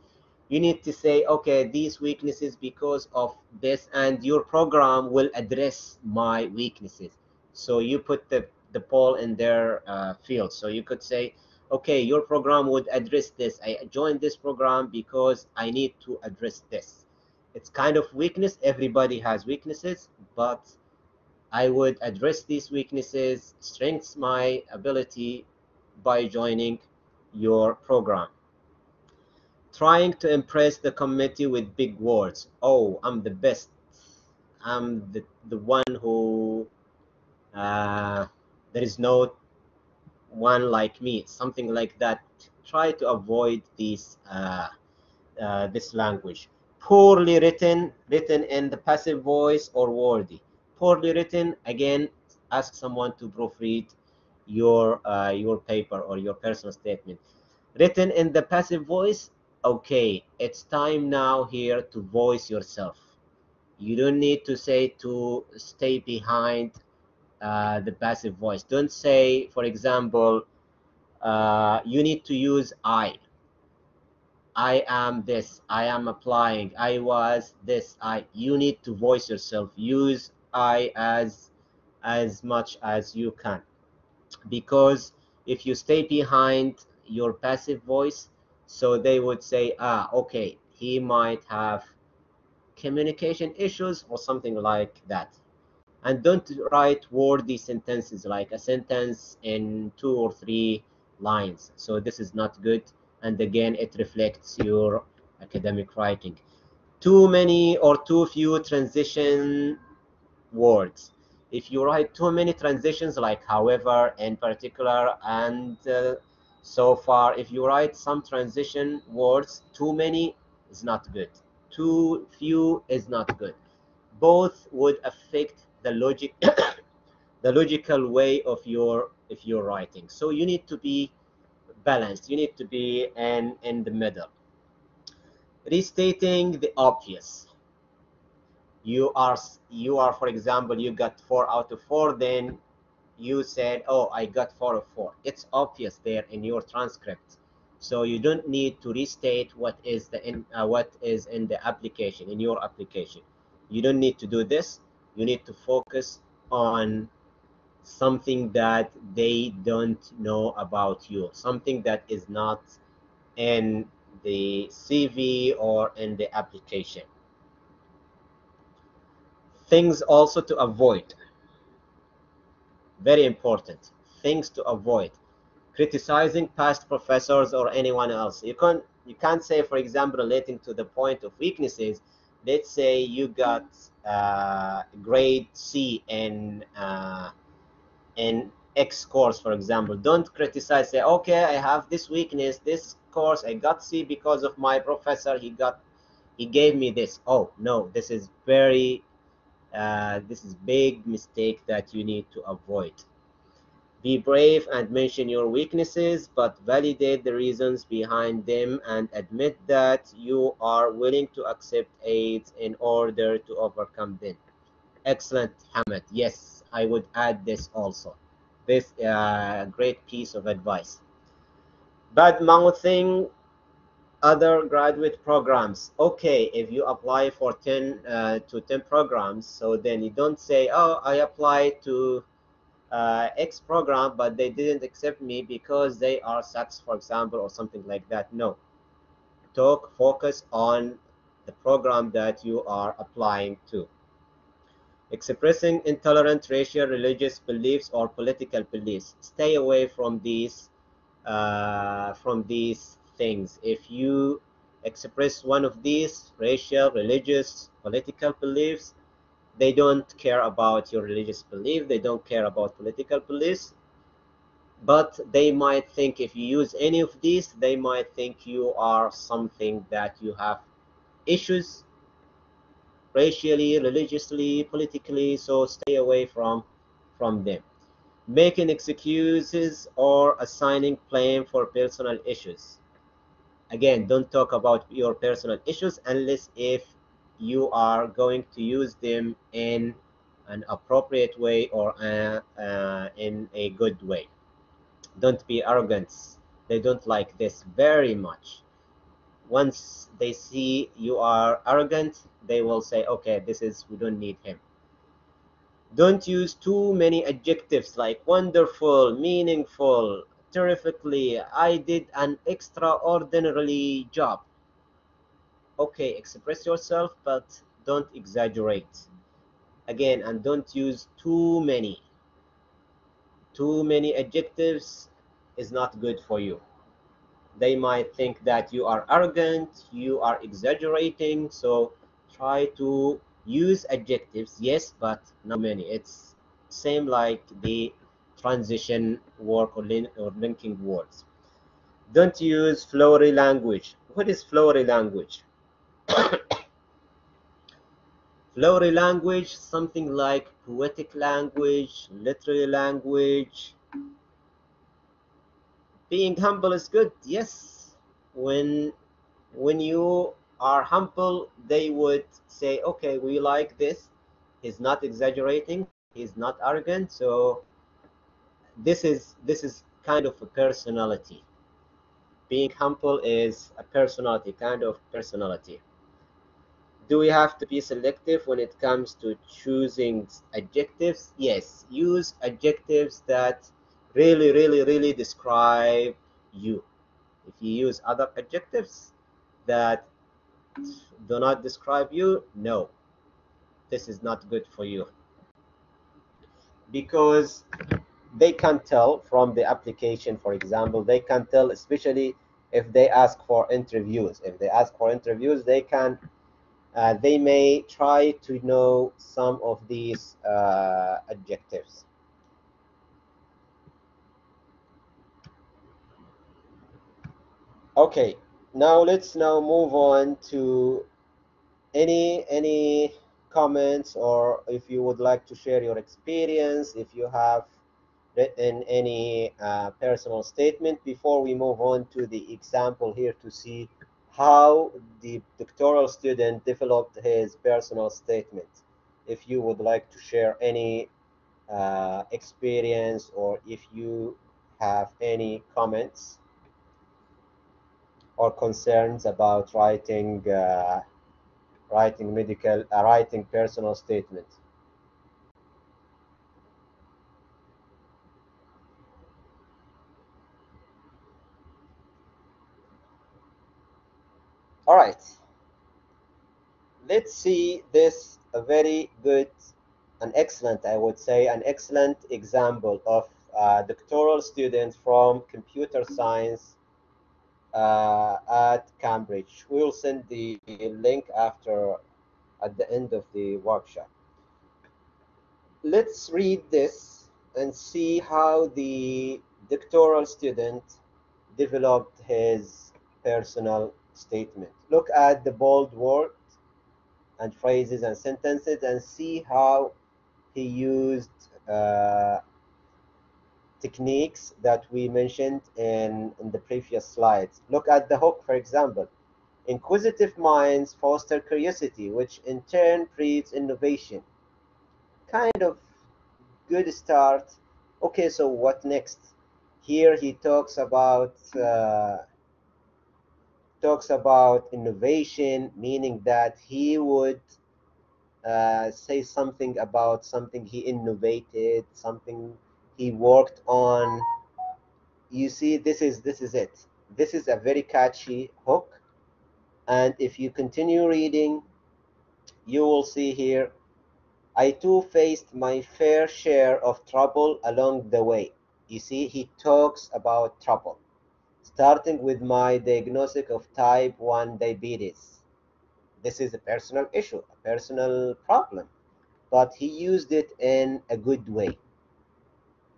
you need to say okay these weaknesses because of this and your program will address my weaknesses. So you put the the ball in their uh, field. So you could say okay, your program would address this. I joined this program because I need to address this. It's kind of weakness. Everybody has weaknesses, but I would address these weaknesses, strengths my ability by joining your program. Trying to impress the committee with big words. Oh, I'm the best. I'm the, the one who uh, there is no one like me, something like that. Try to avoid this uh, uh, this language. Poorly written, written in the passive voice or wordy. Poorly written, again, ask someone to proofread your uh, your paper or your personal statement. Written in the passive voice, okay, it's time now here to voice yourself. You don't need to say to stay behind uh, the passive voice. Don't say, for example, uh, you need to use I. I am this. I am applying. I was this. I. You need to voice yourself. Use I as as much as you can, because if you stay behind your passive voice, so they would say, ah, okay, he might have communication issues or something like that and don't write wordy sentences like a sentence in two or three lines. So this is not good. And again it reflects your academic writing. Too many or too few transition words. If you write too many transitions like however in particular and uh, so far if you write some transition words too many is not good. Too few is not good. Both would affect the logic the logical way of your if you're writing. So you need to be balanced. You need to be in in the middle. Restating the obvious. You are you are for example you got four out of four then you said oh i got four of four. It's obvious there in your transcript. So you don't need to restate what is the in uh, what is in the application in your application. You don't need to do this you need to focus on something that they don't know about you something that is not in the cv or in the application. Things also to avoid. Very important. Things to avoid. Criticizing past professors or anyone else. You can't you can't say for example relating to the point of weaknesses let's say you got uh, grade C in uh, in X course, for example. Don't criticize, say, okay, I have this weakness, this course, I got C because of my professor, he got, he gave me this. Oh, no, this is very, uh, this is big mistake that you need to avoid. Be brave and mention your weaknesses, but validate the reasons behind them and admit that you are willing to accept aids in order to overcome them. Excellent, Hamid. Yes, I would add this also this uh, great piece of advice. Bad mouthing other graduate programs. Okay, if you apply for 10 uh, to 10 programs, so then you don't say, oh, I applied to uh, X program, but they didn't accept me because they are sex, for example, or something like that. No. Talk, focus on the program that you are applying to expressing intolerant racial, religious beliefs or political beliefs. Stay away from these uh, from these things. If you express one of these racial, religious, political beliefs, they don't care about your religious belief. They don't care about political beliefs. But they might think if you use any of these, they might think you are something that you have issues racially, religiously, politically, so stay away from, from them. Making excuses or assigning blame for personal issues. Again, don't talk about your personal issues unless if you are going to use them in an appropriate way or uh, uh, in a good way. Don't be arrogant. They don't like this very much once they see you are arrogant they will say okay this is we don't need him don't use too many adjectives like wonderful meaningful terrifically i did an extraordinarily job okay express yourself but don't exaggerate. Again and don't use too many. Too many adjectives is not good for you. They might think that you are arrogant you are exaggerating so try to use adjectives yes but not many. It's same like the transition work or, lin or linking words. Don't use flowery language. What is flowery language flowery language something like poetic language literary language. Being humble is good yes. When when you are humble they would say okay we like this. He's not exaggerating he's not arrogant so this is this is kind of a personality. Being humble is a personality kind of personality do we have to be selective when it comes to choosing adjectives yes use adjectives that really, really, really describe you. If you use other adjectives that do not describe you, no, this is not good for you. Because they can tell from the application, for example, they can tell, especially if they ask for interviews. If they ask for interviews, they can, uh, they may try to know some of these uh, adjectives. okay now let's now move on to any any comments or if you would like to share your experience if you have written any uh, personal statement before we move on to the example here to see how the doctoral student developed his personal statement. If you would like to share any uh, experience or if you have any comments or concerns about writing uh, writing medical uh, writing personal statement all right let's see this a very good an excellent i would say an excellent example of a doctoral student from computer science uh, at Cambridge. We'll send the link after at the end of the workshop. Let's read this and see how the doctoral student developed his personal statement. Look at the bold words and phrases and sentences and see how he used uh, techniques that we mentioned in, in the previous slides. Look at the hook, for example. Inquisitive minds foster curiosity, which in turn breeds innovation. Kind of good start. Okay, so what next? Here he talks about uh, talks about innovation, meaning that he would uh, say something about something he innovated, something he worked on. You see, this is this is it. This is a very catchy hook, and if you continue reading, you will see here. I too faced my fair share of trouble along the way. You see, he talks about trouble, starting with my diagnosis of type 1 diabetes. This is a personal issue, a personal problem, but he used it in a good way.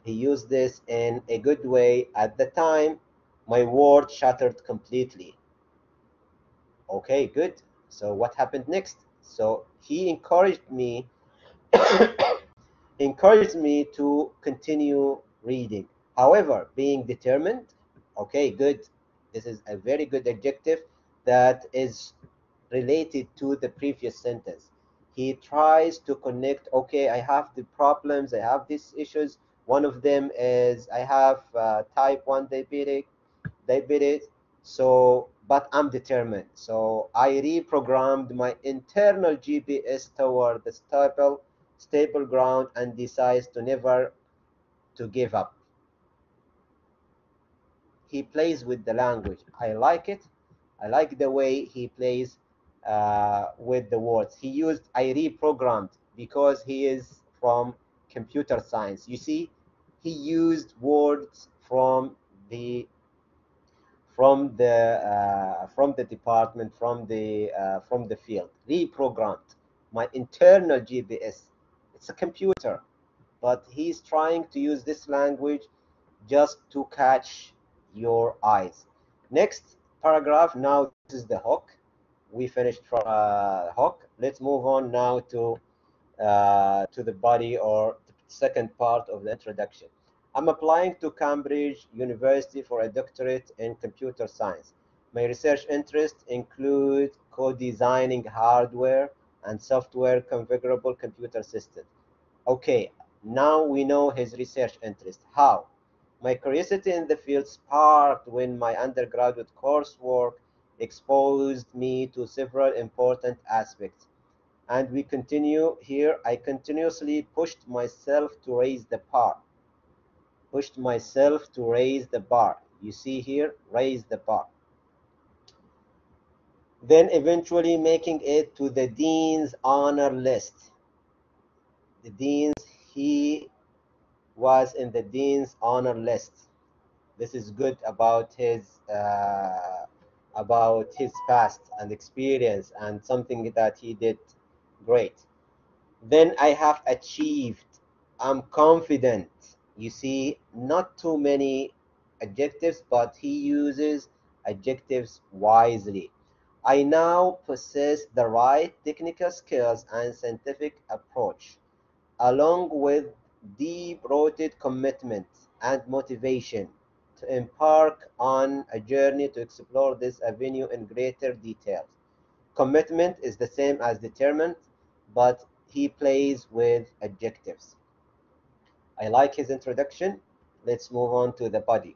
He used this in a good way. At the time, my world shattered completely. Okay, good. So what happened next? So he encouraged me encouraged me to continue reading. However, being determined, okay, good. This is a very good adjective that is related to the previous sentence. He tries to connect, okay, I have the problems, I have these issues. One of them is I have uh, type 1 diabetic, diabetes. So, but I'm determined. So I reprogrammed my internal GPS toward the stable, stable ground and decides to never to give up. He plays with the language. I like it. I like the way he plays uh, with the words. He used I reprogrammed because he is from computer science. You see, he used words from the from the uh, from the department from the uh, from the field reprogrammed my internal gps it's a computer but he's trying to use this language just to catch your eyes next paragraph now this is the hook we finished from uh, hook let's move on now to uh, to the body or the second part of the introduction I'm applying to Cambridge University for a doctorate in computer science. My research interests include co-designing hardware and software configurable computer systems. Okay, now we know his research interest. How? My curiosity in the field sparked when my undergraduate coursework exposed me to several important aspects. And we continue here. I continuously pushed myself to raise the bar pushed myself to raise the bar. You see here, raise the bar. Then eventually making it to the dean's honor list. The dean's, he was in the dean's honor list. This is good about his uh, about his past and experience and something that he did great. Then I have achieved. I'm confident you see not too many adjectives but he uses adjectives wisely i now possess the right technical skills and scientific approach along with deep-rooted commitment and motivation to embark on a journey to explore this avenue in greater detail commitment is the same as determined but he plays with adjectives I like his introduction. Let's move on to the body.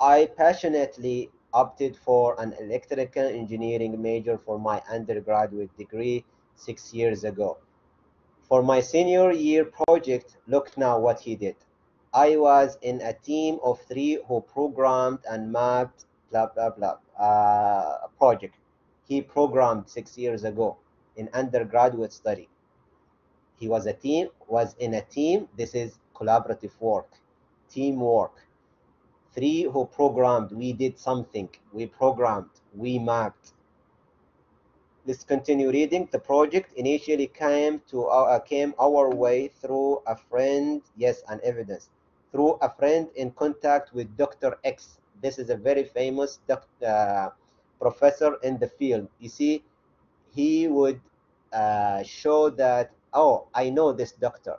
I passionately opted for an electrical engineering major for my undergraduate degree six years ago. For my senior year project, look now what he did. I was in a team of three who programmed and mapped blah blah blah uh, a project. He programmed six years ago in undergraduate study. He was a team was in a team. This is collaborative work, teamwork. Three who programmed, we did something, we programmed, we mapped. Let's continue reading. The project initially came to our, came our way through a friend, yes, an evidence, through a friend in contact with Dr. X. This is a very famous uh, professor in the field. You see, he would uh, show that, oh, I know this doctor.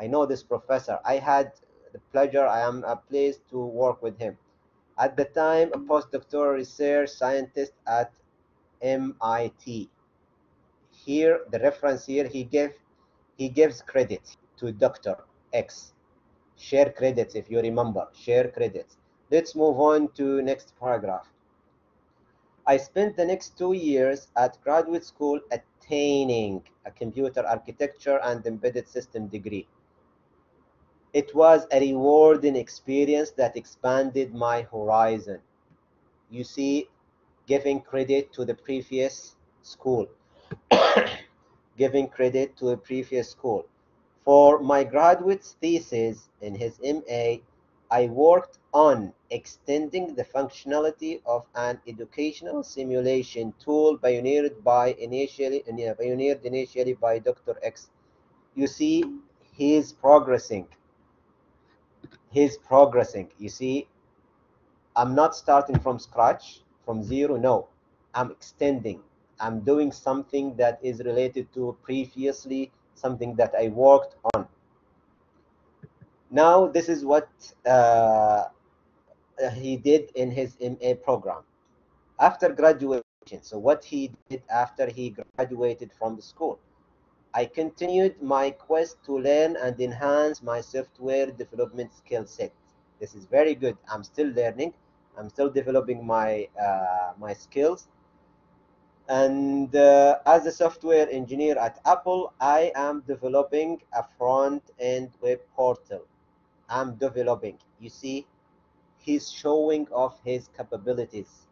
I know this professor. I had the pleasure, I am uh, pleased to work with him. At the time, a postdoctoral research scientist at MIT. Here, the reference here, he gave he gives credit to Dr. X. Share credits if you remember. Share credits. Let's move on to next paragraph. I spent the next two years at graduate school attaining a computer architecture and embedded system degree. It was a rewarding experience that expanded my horizon. You see, giving credit to the previous school. giving credit to a previous school. For my graduate thesis in his MA, I worked on extending the functionality of an educational simulation tool pioneered by initially uh, pioneered initially by Dr. X. You see, he's progressing. He's progressing. You see, I'm not starting from scratch, from zero. No, I'm extending. I'm doing something that is related to previously something that I worked on. Now, this is what uh, he did in his MA program. After graduation, so what he did after he graduated from the school, I continued my quest to learn and enhance my software development skill set. This is very good. I'm still learning. I'm still developing my uh, my skills. And uh, as a software engineer at Apple, I am developing a front-end web portal. I'm developing. You see, he's showing off his capabilities.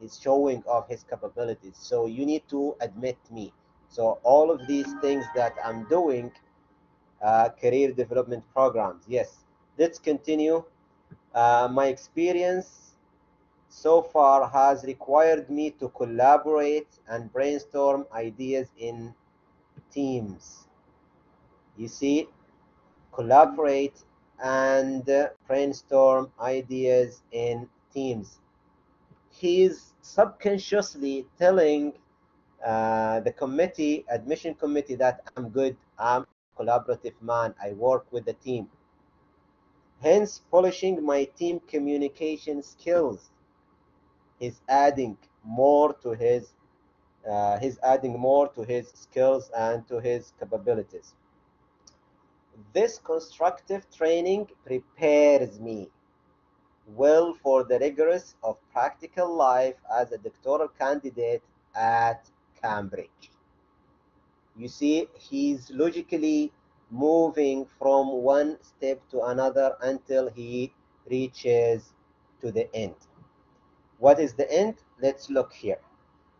He's showing off his capabilities. So you need to admit me. So all of these things that I'm doing, uh, career development programs. Yes, let's continue. Uh, my experience so far has required me to collaborate and brainstorm ideas in teams. You see, collaborate and brainstorm ideas in teams. He's subconsciously telling uh, the committee, admission committee, that I'm good, I'm a collaborative man, I work with the team. Hence, polishing my team communication skills. He's adding more to his, uh, he's adding more to his skills and to his capabilities. This constructive training prepares me well for the rigors of practical life as a doctoral candidate at Cambridge. You see, he's logically moving from one step to another until he reaches to the end. What is the end? Let's look here.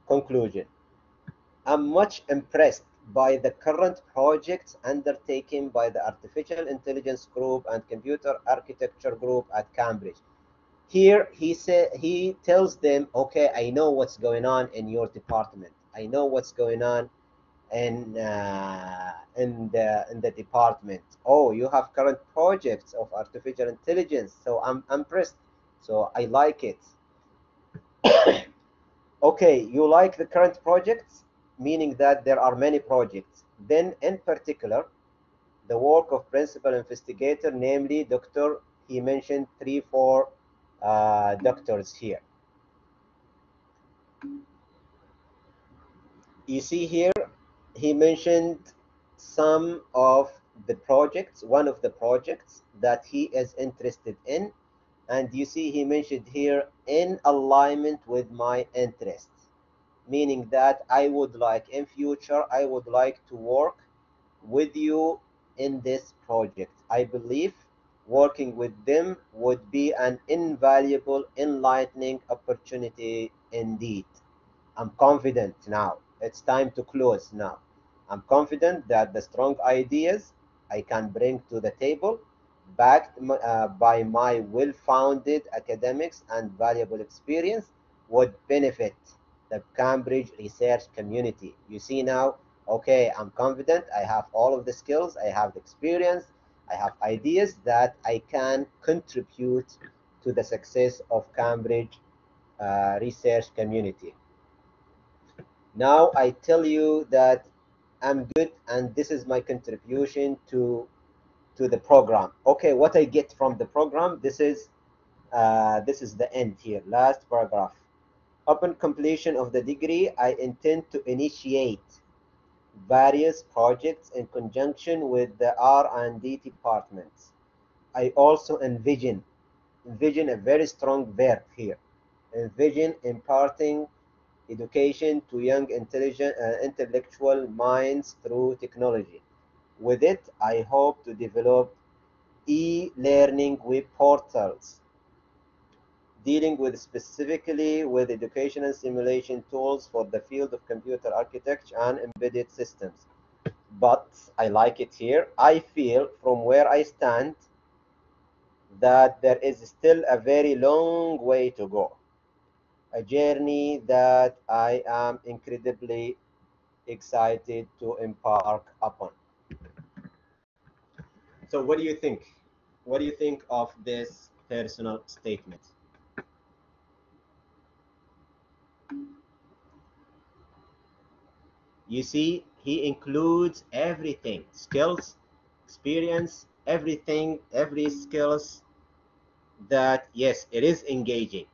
Conclusion. I'm much impressed by the current projects undertaken by the Artificial Intelligence Group and Computer Architecture Group at Cambridge. Here he say, he tells them, okay, I know what's going on in your department. I know what's going on in uh, in the in the department. Oh, you have current projects of artificial intelligence, so I'm impressed. So I like it. okay, you like the current projects, meaning that there are many projects. Then, in particular, the work of principal investigator, namely Doctor. He mentioned three, four uh, doctors here. you see here he mentioned some of the projects one of the projects that he is interested in. And you see he mentioned here in alignment with my interests meaning that i would like in future i would like to work with you in this project. I believe working with them would be an invaluable enlightening opportunity indeed. I'm confident now it's time to close now. I'm confident that the strong ideas I can bring to the table, backed uh, by my well founded academics and valuable experience, would benefit the Cambridge research community. You see now, okay, I'm confident, I have all of the skills, I have the experience, I have ideas that I can contribute to the success of Cambridge uh, research community. Now I tell you that I'm good and this is my contribution to to the program. Okay, what I get from the program, this is uh, this is the end here, last paragraph. Upon completion of the degree, I intend to initiate various projects in conjunction with the R&D departments. I also envision, envision a very strong verb here, envision imparting education to young intelligent, uh, intellectual minds through technology. With it, I hope to develop e-learning web portals dealing with specifically with education and simulation tools for the field of computer architecture and embedded systems. But I like it here. I feel from where I stand that there is still a very long way to go. A journey that I am incredibly excited to embark upon. So what do you think? What do you think of this personal statement? You see, he includes everything, skills, experience, everything, every skills that, yes, it is engaging.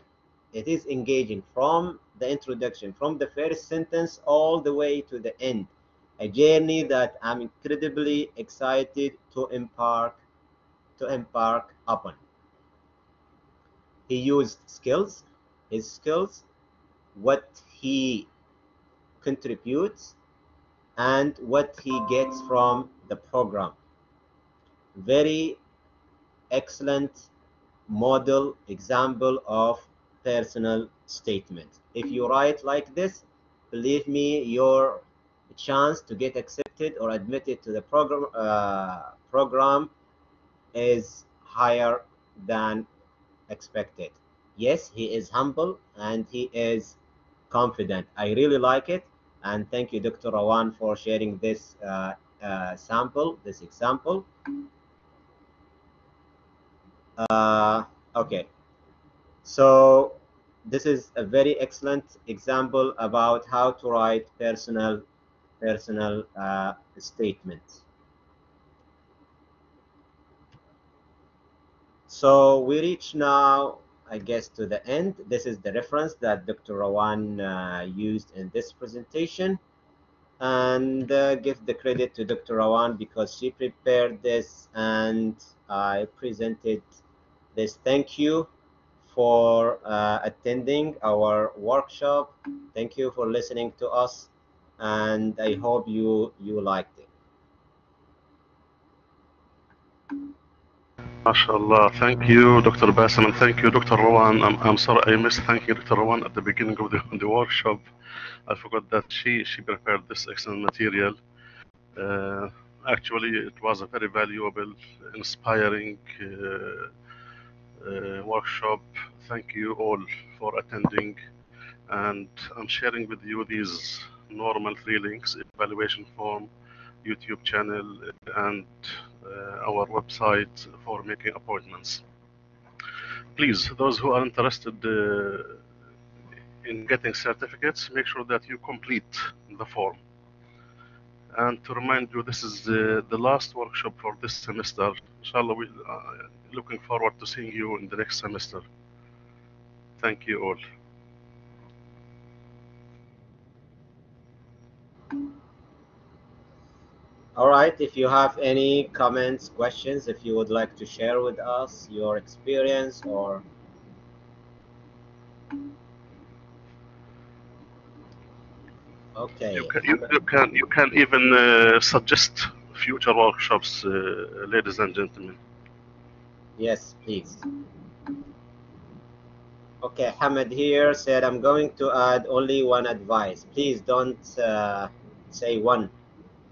It is engaging from the introduction, from the first sentence all the way to the end. A journey that I'm incredibly excited to embark, to embark upon. He used skills, his skills, what he contributes, and what he gets from the program. Very excellent model example of personal statement. If you write like this, believe me, your chance to get accepted or admitted to the program uh, program is higher than expected. Yes, he is humble and he is confident. I really like it and thank you, Dr. Rawan, for sharing this uh, uh, sample, this example. Uh, okay, so this is a very excellent example about how to write personal personal uh, statement. So we reach now I guess, to the end. This is the reference that Dr. Rawan uh, used in this presentation. And uh, give the credit to Dr. Rawan because she prepared this and I presented this. Thank you for uh, attending our workshop. Thank you for listening to us. And I hope you, you liked it. MashaAllah. Thank you, Dr. Basim, and thank you, Dr. Rawan. I'm, I'm sorry I missed thanking Dr. Rawan at the beginning of the, the workshop. I forgot that she, she prepared this excellent material. Uh, actually, it was a very valuable, inspiring uh, workshop. Thank you all for attending. And I'm sharing with you these normal three links, evaluation form, YouTube channel, and uh, our website for making appointments. Please, those who are interested uh, in getting certificates, make sure that you complete the form. And to remind you, this is the, the last workshop for this semester. Inshallah, we uh, looking forward to seeing you in the next semester. Thank you all. All right, if you have any comments, questions, if you would like to share with us your experience or Okay. You can, you, you can, you can even uh, suggest future workshops, uh, ladies and gentlemen. Yes, please. Okay, Hamid here said, I'm going to add only one advice. Please don't uh, say one,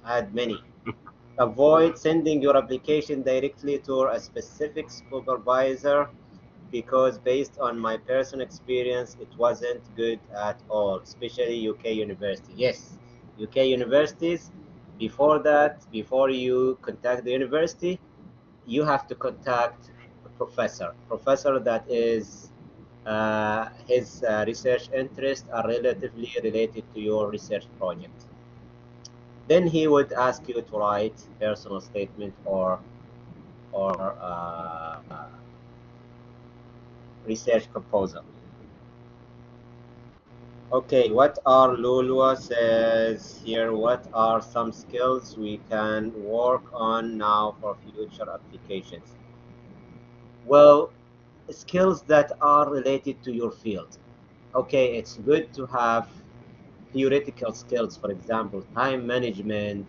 add many. Avoid sending your application directly to a specific supervisor because based on my personal experience, it wasn't good at all, especially UK university. Yes, UK universities, before that, before you contact the university, you have to contact a professor, professor that is uh, his uh, research interests are relatively related to your research project. Then he would ask you to write personal statement or or uh, uh research proposal. Okay, what are Lulua says here? What are some skills we can work on now for future applications? Well, skills that are related to your field. Okay, it's good to have theoretical skills, for example, time management,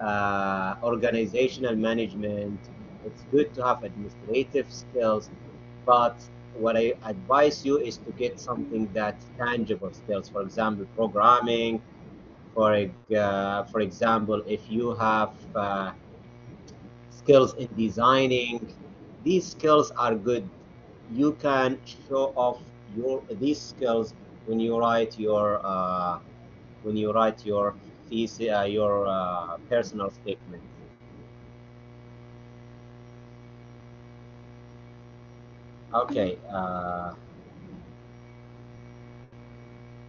uh, organizational management. It's good to have administrative skills, but what I advise you is to get something that tangible skills. For example, programming. For uh, for example, if you have uh, skills in designing, these skills are good. You can show off your these skills when you write your uh, when you write your thesis, uh, your uh, personal statement. Okay. Uh,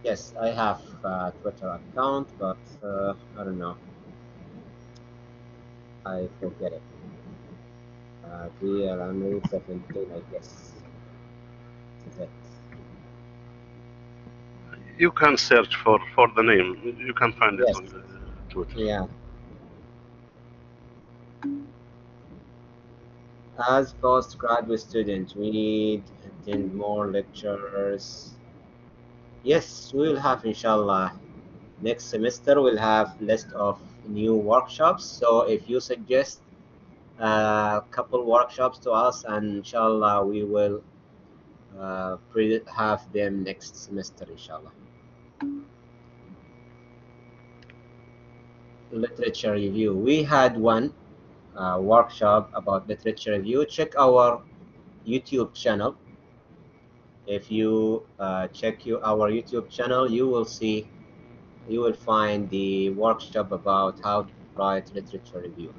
yes, I have a Twitter account, but uh, I don't know. I forget it. Uh, DLM 17, I guess. Is it? You can search for, for the name. You can find it on the Twitter. Yeah. As postgraduate students, we need attend more lectures. Yes, we will have inshallah. Next semester we'll have list of new workshops. So if you suggest a couple workshops to us, and inshallah we will uh, have them next semester inshallah. Literature review. We had one uh, workshop about literature review, check our YouTube channel. If you uh, check you, our YouTube channel, you will see, you will find the workshop about how to write literature review.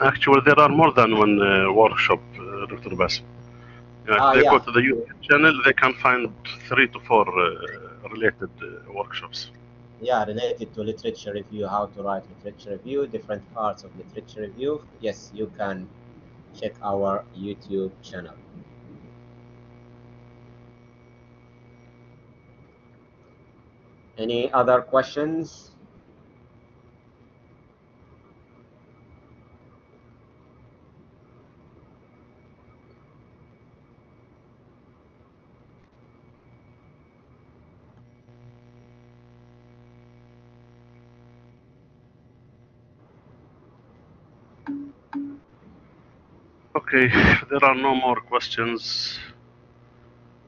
Actually, there are more than one uh, workshop, uh, Dr. Yeah, if they yeah. go to the YouTube channel, they can find three to four uh, related uh, workshops. Yeah, related to literature review, how to write literature review, different parts of literature review. Yes, you can check our YouTube channel. Any other questions? Okay, if there are no more questions,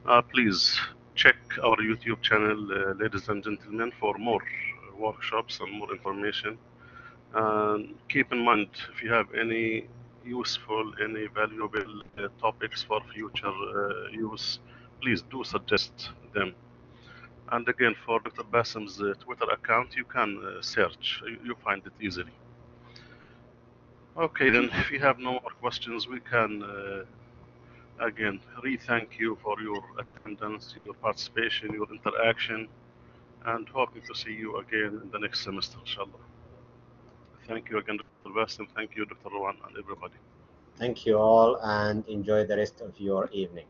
uh, please check our YouTube channel, uh, ladies and gentlemen, for more uh, workshops and more information. And keep in mind, if you have any useful, any valuable uh, topics for future uh, use, please do suggest them. And again, for Dr. Basim's uh, Twitter account, you can search, you, you find it easily. Okay, then, if you have no more questions, we can uh, again re-thank you for your attendance, your participation, your interaction, and hoping to see you again in the next semester, inshallah. Thank you again, Dr. Basim. Thank you, Dr. Rawan, and everybody. Thank you all and enjoy the rest of your evening.